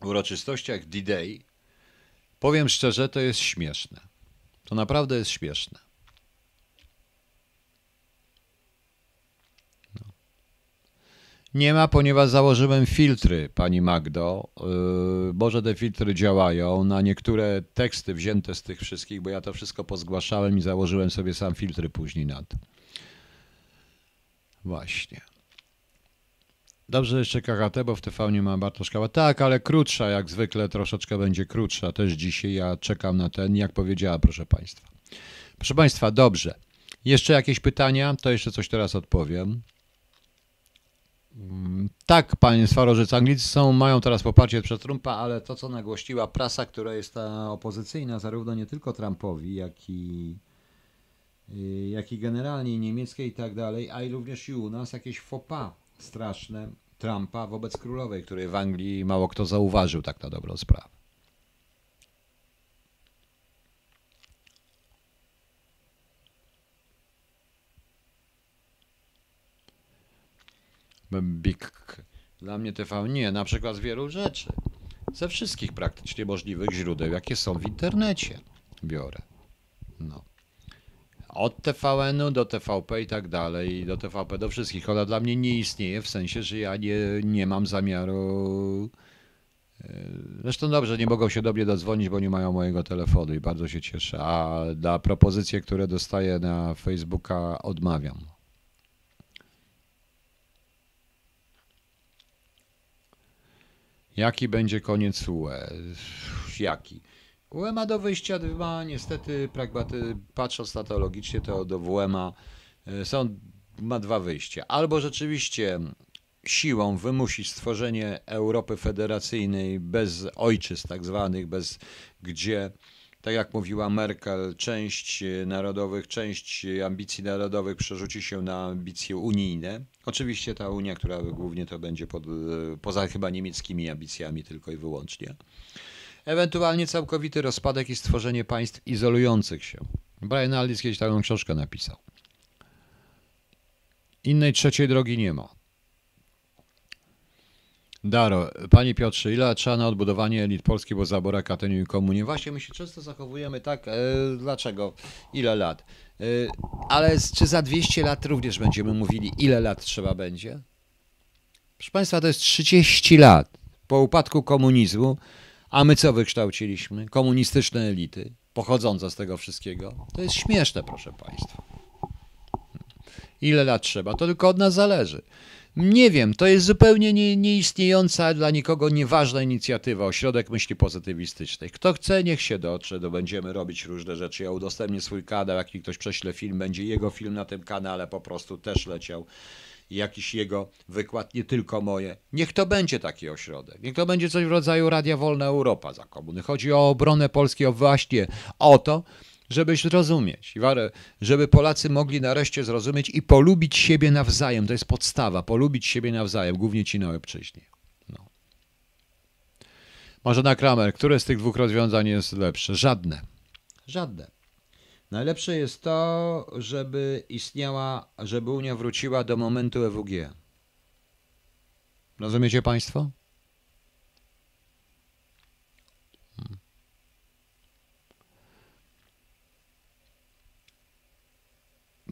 [SPEAKER 1] uroczystościach D-Day, Powiem szczerze, to jest śmieszne. To naprawdę jest śmieszne. No. Nie ma, ponieważ założyłem filtry, pani Magdo. Yy, może te filtry działają na niektóre teksty wzięte z tych wszystkich, bo ja to wszystko pozgłaszałem i założyłem sobie sam filtry później na to. Właśnie. Dobrze jeszcze KHT, bo w TV nie ma Bartoszkała. Tak, ale krótsza, jak zwykle troszeczkę będzie krótsza. Też dzisiaj ja czekam na ten, jak powiedziała, proszę Państwa. Proszę Państwa, dobrze. Jeszcze jakieś pytania? To jeszcze coś teraz odpowiem. Mm, tak, panie Swarożyc, Anglicy są, mają teraz poparcie przez Trumpa, ale to, co nagłościła prasa, która jest ta opozycyjna zarówno nie tylko Trumpowi, jak i, y, jak i generalnie niemieckiej i tak dalej, a i również i u nas jakieś faux pas straszne Trumpa wobec królowej, której w Anglii mało kto zauważył tak na dobrą sprawę. Big. Dla mnie TV nie, na przykład z wielu rzeczy. Ze wszystkich praktycznie możliwych źródeł, jakie są w internecie. Biorę. No. Od TVN-u do TVP i tak dalej, do TVP, do wszystkich. Ona dla mnie nie istnieje, w sensie, że ja nie, nie mam zamiaru. e, Zresztą dobrze, nie mogą się do mnie dodzwonić, bo nie mają mojego telefonu i bardzo się cieszę. A na propozycje, które dostaję na Facebooka, odmawiam. Jaki będzie koniec UE? Jaki? UE ma do wyjścia, ma niestety, pragmaty, patrząc na to logicznie, to do WMA są, ma dwa wyjścia. Albo rzeczywiście siłą wymusić stworzenie Europy Federacyjnej bez ojczyzn tak zwanych, bez gdzie, tak jak mówiła Merkel, część narodowych, część ambicji narodowych przerzuci się na ambicje unijne. Oczywiście ta Unia, która głównie to będzie pod, poza chyba niemieckimi ambicjami tylko i wyłącznie. Ewentualnie całkowity rozpadek i stworzenie państw izolujących się. Brian Aldiss kiedyś taką książkę napisał. Innej trzeciej drogi nie ma. Daro, panie Piotrze, ile trzeba na odbudowanie elit Polski po zaborach Katyniu i komunie? Właśnie my się często zachowujemy tak, e, dlaczego? Ile lat? E, ale czy za 200 lat również będziemy mówili, ile lat trzeba będzie? Proszę Państwa, to jest 30 lat po upadku komunizmu, a my co wykształciliśmy? Komunistyczne elity pochodzące z tego wszystkiego. To jest śmieszne, proszę Państwa. Ile lat trzeba? To tylko od nas zależy. Nie wiem, to jest zupełnie nie, nieistniejąca, dla nikogo nieważna inicjatywa, ośrodek myśli pozytywistycznej. Kto chce, niech się dotrze, to będziemy robić różne rzeczy. Ja udostępnię swój kanał, jak mi ktoś prześle film, będzie jego film na tym kanale po prostu też leciał. Jakiś jego wykład, nie tylko moje. Niech to będzie taki ośrodek. Niech to będzie coś w rodzaju Radia Wolna Europa za komuny. Chodzi o obronę Polski, o właśnie o to, żeby zrozumieć, żeby Polacy mogli nareszcie zrozumieć i polubić siebie nawzajem. To jest podstawa, polubić siebie nawzajem, głównie ci na obczyźnie. No. Marzena Kramer, które z tych dwóch rozwiązań jest lepsze? Żadne. Żadne. Najlepsze jest to, żeby istniała, żeby Unia wróciła do momentu EWG. Rozumiecie Państwo?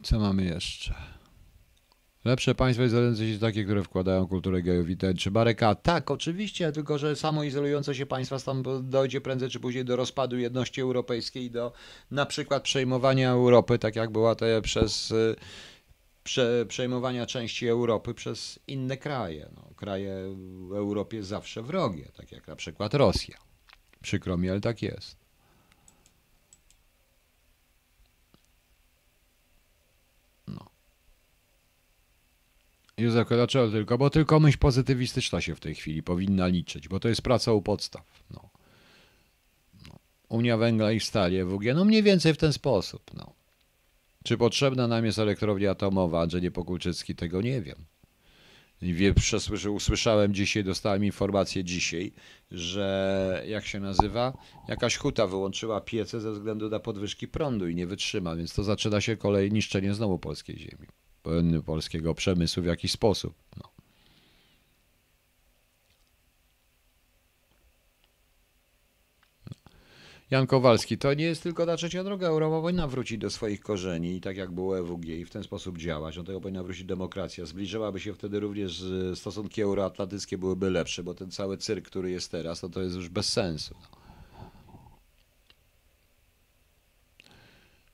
[SPEAKER 1] Co mamy jeszcze? Lepsze państwo izolujące się takie, które wkładają kulturę gejów i czy bareka. Tak, oczywiście, tylko że samo izolujące się państwa dojdzie prędzej czy później do rozpadu jedności europejskiej, do na przykład przejmowania Europy, tak jak była to przez prze, przejmowania części Europy przez inne kraje. No, kraje w Europie zawsze wrogie, tak jak na przykład Rosja. Przykro mi, ale tak jest. Józef, dlaczego tylko? Bo tylko myśl pozytywistyczna się w tej chwili powinna liczyć, bo to jest praca u podstaw. No. No. Unia Węgla i Stali, EWG, no mniej więcej w ten sposób. No. Czy potrzebna nam jest elektrownia atomowa? Andrzej Pokulczycki, tego nie wiem. Wie, usłyszałem dzisiaj, dostałem informację dzisiaj, że jak się nazywa, jakaś huta wyłączyła piece ze względu na podwyżki prądu i nie wytrzyma, więc to zaczyna się kolej niszczenie znowu polskiej ziemi polskiego przemysłu w jakiś sposób. No. Jan Kowalski, to nie jest tylko ta trzecia droga. Europa powinna wrócić do swoich korzeni, tak jak było EWG i w ten sposób działać. Do tego powinna wrócić demokracja. Zbliżyłaby się wtedy również stosunki euroatlantyckie byłyby lepsze, bo ten cały cyrk, który jest teraz, no to jest już bez sensu. No.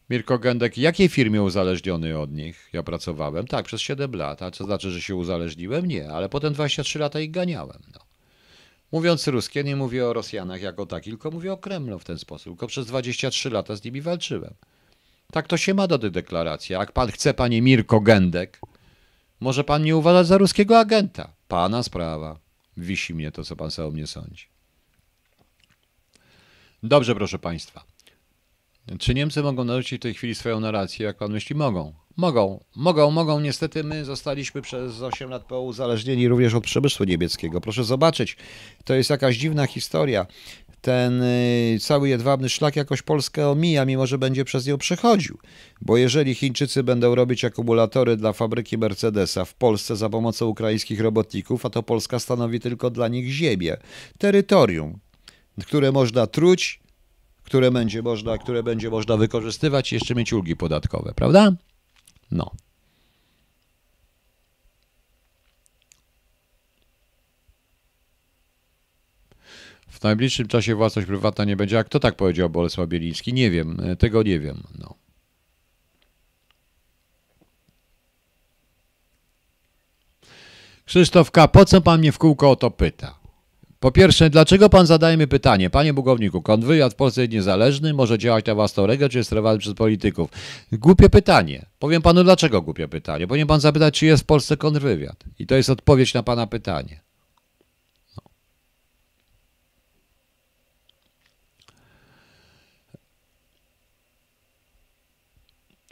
[SPEAKER 1] Mirko Gędek, jakiej firmie uzależniony od nich? Ja pracowałem, tak, przez 7 lat. A co znaczy, że się uzależniłem? Nie, ale potem 23 lata ich ganiałem. No. Mówiąc ruskie, nie mówię o Rosjanach jako takich, tylko mówię o Kremlu w ten sposób. Tylko przez 23 lata z nimi walczyłem. Tak to się ma do tej deklaracji. Jak pan chce, panie Mirko Gędek, może pan nie uważać za ruskiego agenta. Pana sprawa. Wisi mnie to, co pan sobie o mnie sądzi. Dobrze, proszę państwa. Czy Niemcy mogą narzucić w tej chwili swoją narrację, jak pan myśli? Mogą. Mogą, mogą, mogą. Niestety my zostaliśmy przez 8 lat po uzależnieni również od przemysłu niemieckiego. Proszę zobaczyć, to jest jakaś dziwna historia. ten y, cały jedwabny szlak jakoś Polskę omija, mimo że będzie przez nią przechodził. Bo jeżeli Chińczycy będą robić akumulatory dla fabryki Mercedesa w Polsce za pomocą ukraińskich robotników, a to Polska stanowi tylko dla nich ziemię, terytorium, które można truć, które będzie można, które będzie można wykorzystywać i jeszcze mieć ulgi podatkowe, prawda? No. W najbliższym czasie własność prywatna nie będzie. A kto tak powiedział Bolesław Bieliński? Nie wiem, e, tego nie wiem. No. Krzysztof K., po co pan mnie w kółko o to pyta? Po pierwsze, dlaczego pan zadaje mi pytanie, panie Bugowniku, kontrwywiad w Polsce jest niezależny, może działać na własną rękę, czy jest sterowany przez polityków? Głupie pytanie. Powiem panu, dlaczego głupie pytanie. Powinien pan zapytać, czy jest w Polsce kontrwywiad. I to jest odpowiedź na pana pytanie.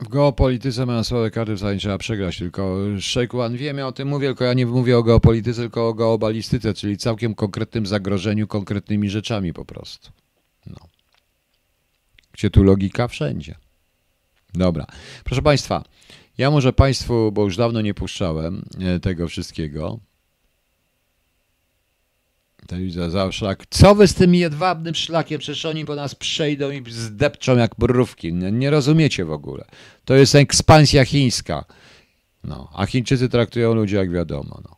[SPEAKER 1] W geopolityce mają swoje karty, wcale nie trzeba przegrać, tylko Szejkwan wiemy, o tym mówię, tylko ja nie mówię o geopolityce, tylko o geobalistyce, czyli całkiem konkretnym zagrożeniu, konkretnymi rzeczami po prostu. No. Gdzie tu logika? Wszędzie. Dobra. Proszę Państwa, ja może Państwu, bo już dawno nie puszczałem e, tego wszystkiego, Telewizja za szlak. Co wy z tym jedwabnym szlakiem? Przecież oni po nas przejdą i zdepczą jak brówki. Nie, nie rozumiecie w ogóle. To jest ekspansja chińska. No, a Chińczycy traktują ludzi jak wiadomo. No.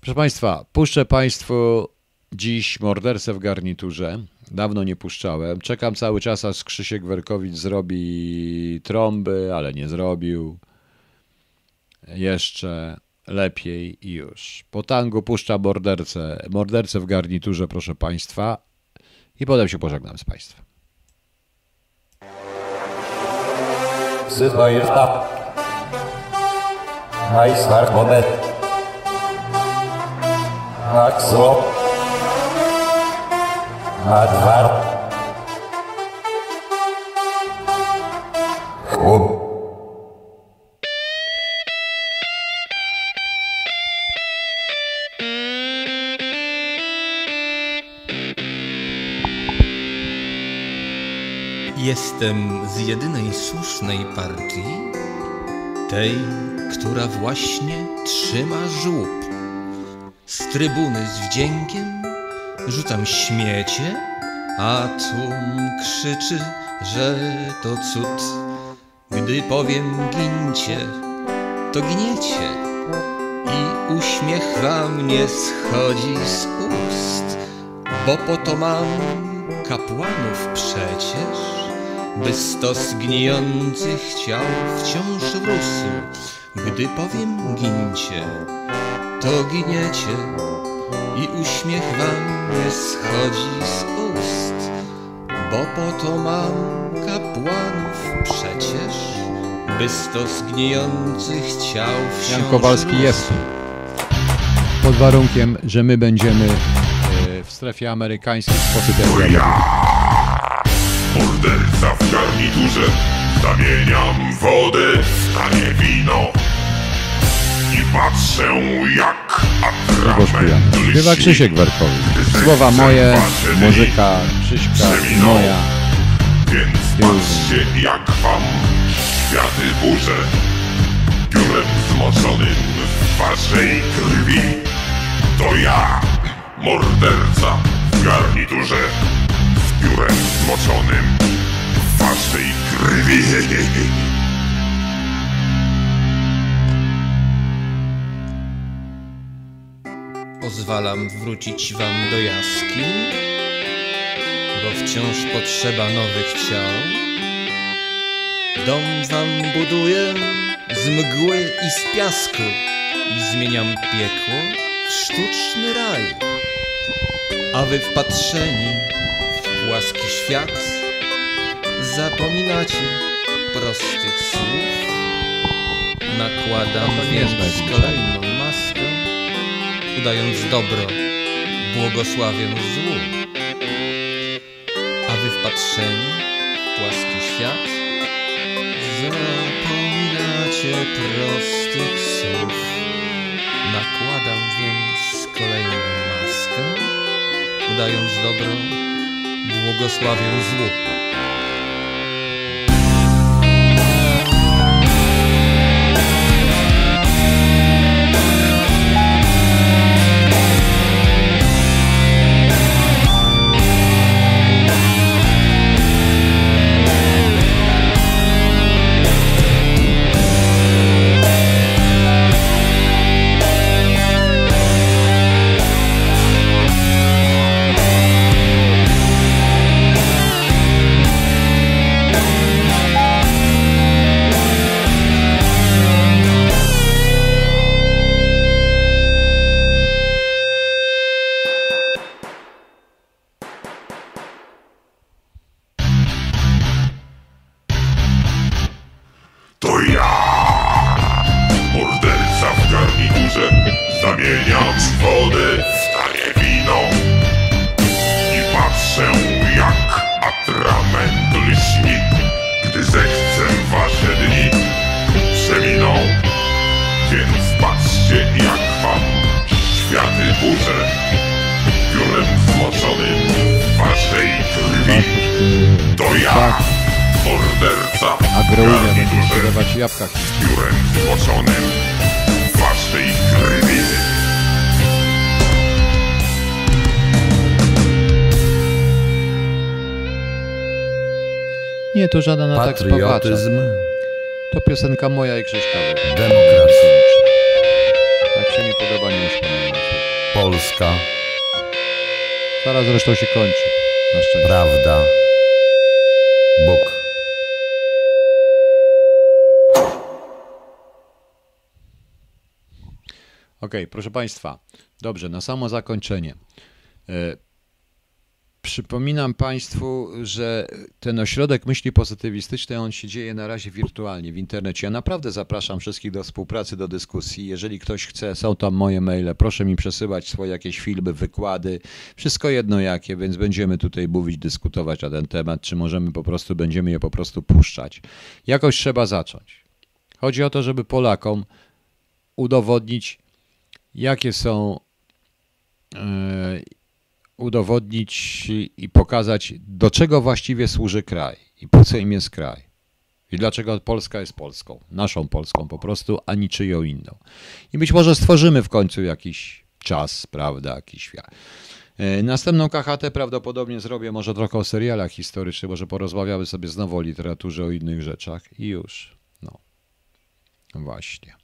[SPEAKER 1] Proszę Państwa, puszczę Państwu dziś mordercę w garniturze. Dawno nie puszczałem. Czekam cały czas, aż Krzysiek Werkowicz zrobi trąby, ale nie zrobił. Jeszcze lepiej już. Po tangu puszcza mordercę, mordercę w garniturze, proszę Państwa, i potem się pożegnam z Państwem.
[SPEAKER 2] Syno jest tam. Najsmark moment. Axo. Adwar. Chłop.
[SPEAKER 3] Jestem z jedynej słusznej partii, tej, która właśnie trzyma żłób. Z trybuny z wdziękiem rzucam śmiecie, a tłum krzyczy, że to cud. Gdy powiem gincie, to gniecie i uśmiech wam nie schodzi z ust, bo po to mam kapłanów przecież by stos gnijących ciał wciąż rósł. Gdy powiem gincie, to giniecie i uśmiech wam nie schodzi z ust, bo po to mam kapłanów przecież, by stos gnijących ciał wciąż
[SPEAKER 1] Jan Kowalski jest. Pod warunkiem, że my będziemy e, w strefie amerykańskiej w sposób
[SPEAKER 4] Morderca w garniturze Zamieniam wodę w tanie wino I patrzę jak atrament lśni.
[SPEAKER 1] Krzysiek Werkowicz. Słowa moje, muzyka Krzyśka moja.
[SPEAKER 4] Więc patrzcie jak wam światy burzę. Piórem zmoczonym w waszej krwi To ja, morderca w garniturze. Z piórem zmoczonym waszej krwi
[SPEAKER 3] Pozwalam wrócić wam do jaskiń, bo wciąż potrzeba nowych ciał. Dom wam buduję z mgły i z piasku i zmieniam piekło w sztuczny raj. A wy wpatrzeni w płaski świat zapominacie prostych słów. Nakładam
[SPEAKER 1] No
[SPEAKER 3] więc kolejną maskę udając dobro, błogosławię złu. A wy wpatrzeni w płaski świat, zapominacie prostych słów. Nakładam więc kolejną maskę,
[SPEAKER 4] udając dobro, błogosławię złu.
[SPEAKER 5] Patriotyzm,
[SPEAKER 1] To piosenka moja i Krzysztofa.
[SPEAKER 5] demokracja,
[SPEAKER 1] Jak się nie podoba, nie muszę.
[SPEAKER 5] Polska,
[SPEAKER 1] Zaraz zresztą się kończy. Na szczęście.
[SPEAKER 5] prawda, Bóg.
[SPEAKER 1] Okej, proszę Państwa. Dobrze, na samo zakończenie. Przypominam Państwu, że ten ośrodek myśli pozytywistycznej, on się dzieje na razie wirtualnie w internecie. Ja naprawdę zapraszam wszystkich do współpracy, do dyskusji. Jeżeli ktoś chce, są tam moje maile, proszę mi przesyłać swoje jakieś filmy, wykłady, wszystko jedno jakie, więc będziemy tutaj mówić, dyskutować na ten temat, czy możemy po prostu, będziemy je po prostu puszczać. Jakoś trzeba zacząć. Chodzi o to, żeby Polakom udowodnić, jakie są e, udowodnić i pokazać, do czego właściwie służy kraj i po co im jest kraj. I dlaczego Polska jest Polską, naszą Polską po prostu, a niczyją inną. I być może stworzymy w końcu jakiś czas, prawda, jakiś świat. E, Następną KHT prawdopodobnie zrobię może trochę o serialach historycznych, może porozmawiamy sobie znowu o literaturze, o innych rzeczach i już. No, właśnie.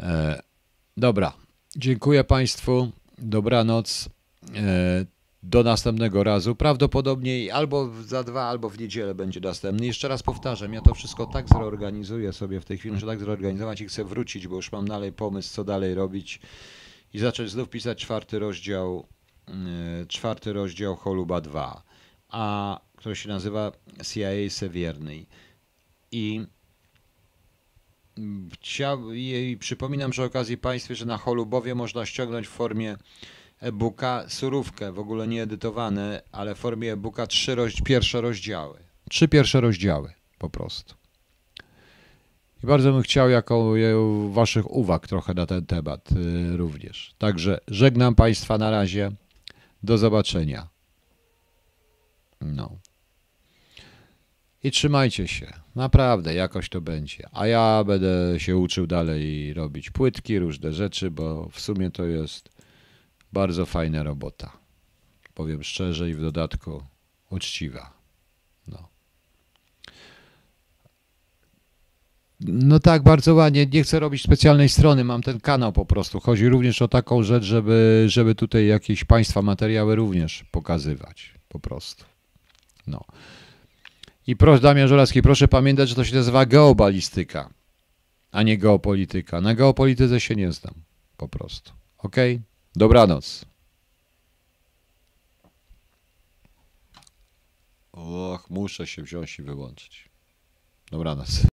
[SPEAKER 1] E, dobra, dziękuję Państwu. Dobranoc. E, Do następnego razu. Prawdopodobnie albo za dwa, albo w niedzielę będzie następny. Jeszcze raz powtarzam, ja to wszystko tak zreorganizuję sobie w tej chwili, muszę tak zorganizować i chcę wrócić, bo już mam dalej pomysł, co dalej robić i zacząć znów pisać czwarty rozdział, e, czwarty rozdział Choluba 2, a który się nazywa CIA Sewiernej. I Chciał, i przypominam przy okazji Państwu, że na Holubowie można ściągnąć w formie e-booka surówkę, w ogóle nie edytowane, ale w formie e-booka trzy roz, pierwsze rozdziały. Trzy pierwsze rozdziały po prostu. I bardzo bym chciał jako Waszych uwag trochę na ten temat y, również. Także żegnam Państwa na razie. Do zobaczenia. No. I trzymajcie się. Naprawdę, jakoś to będzie. A ja będę się uczył dalej robić płytki, różne rzeczy, bo w sumie to jest bardzo fajna robota. Powiem szczerze i w dodatku uczciwa. No. No tak, bardzo ładnie. Nie chcę robić specjalnej strony, mam ten kanał po prostu. Chodzi również o taką rzecz, żeby, żeby tutaj jakieś państwa materiały również pokazywać. Po prostu. No. I proszę, Damian Żurawski, proszę pamiętać, że to się nazywa geobalistyka, a nie geopolityka. Na geopolityce się nie znam, po prostu. Ok? Dobranoc. Och, muszę się wziąć i wyłączyć. Dobranoc.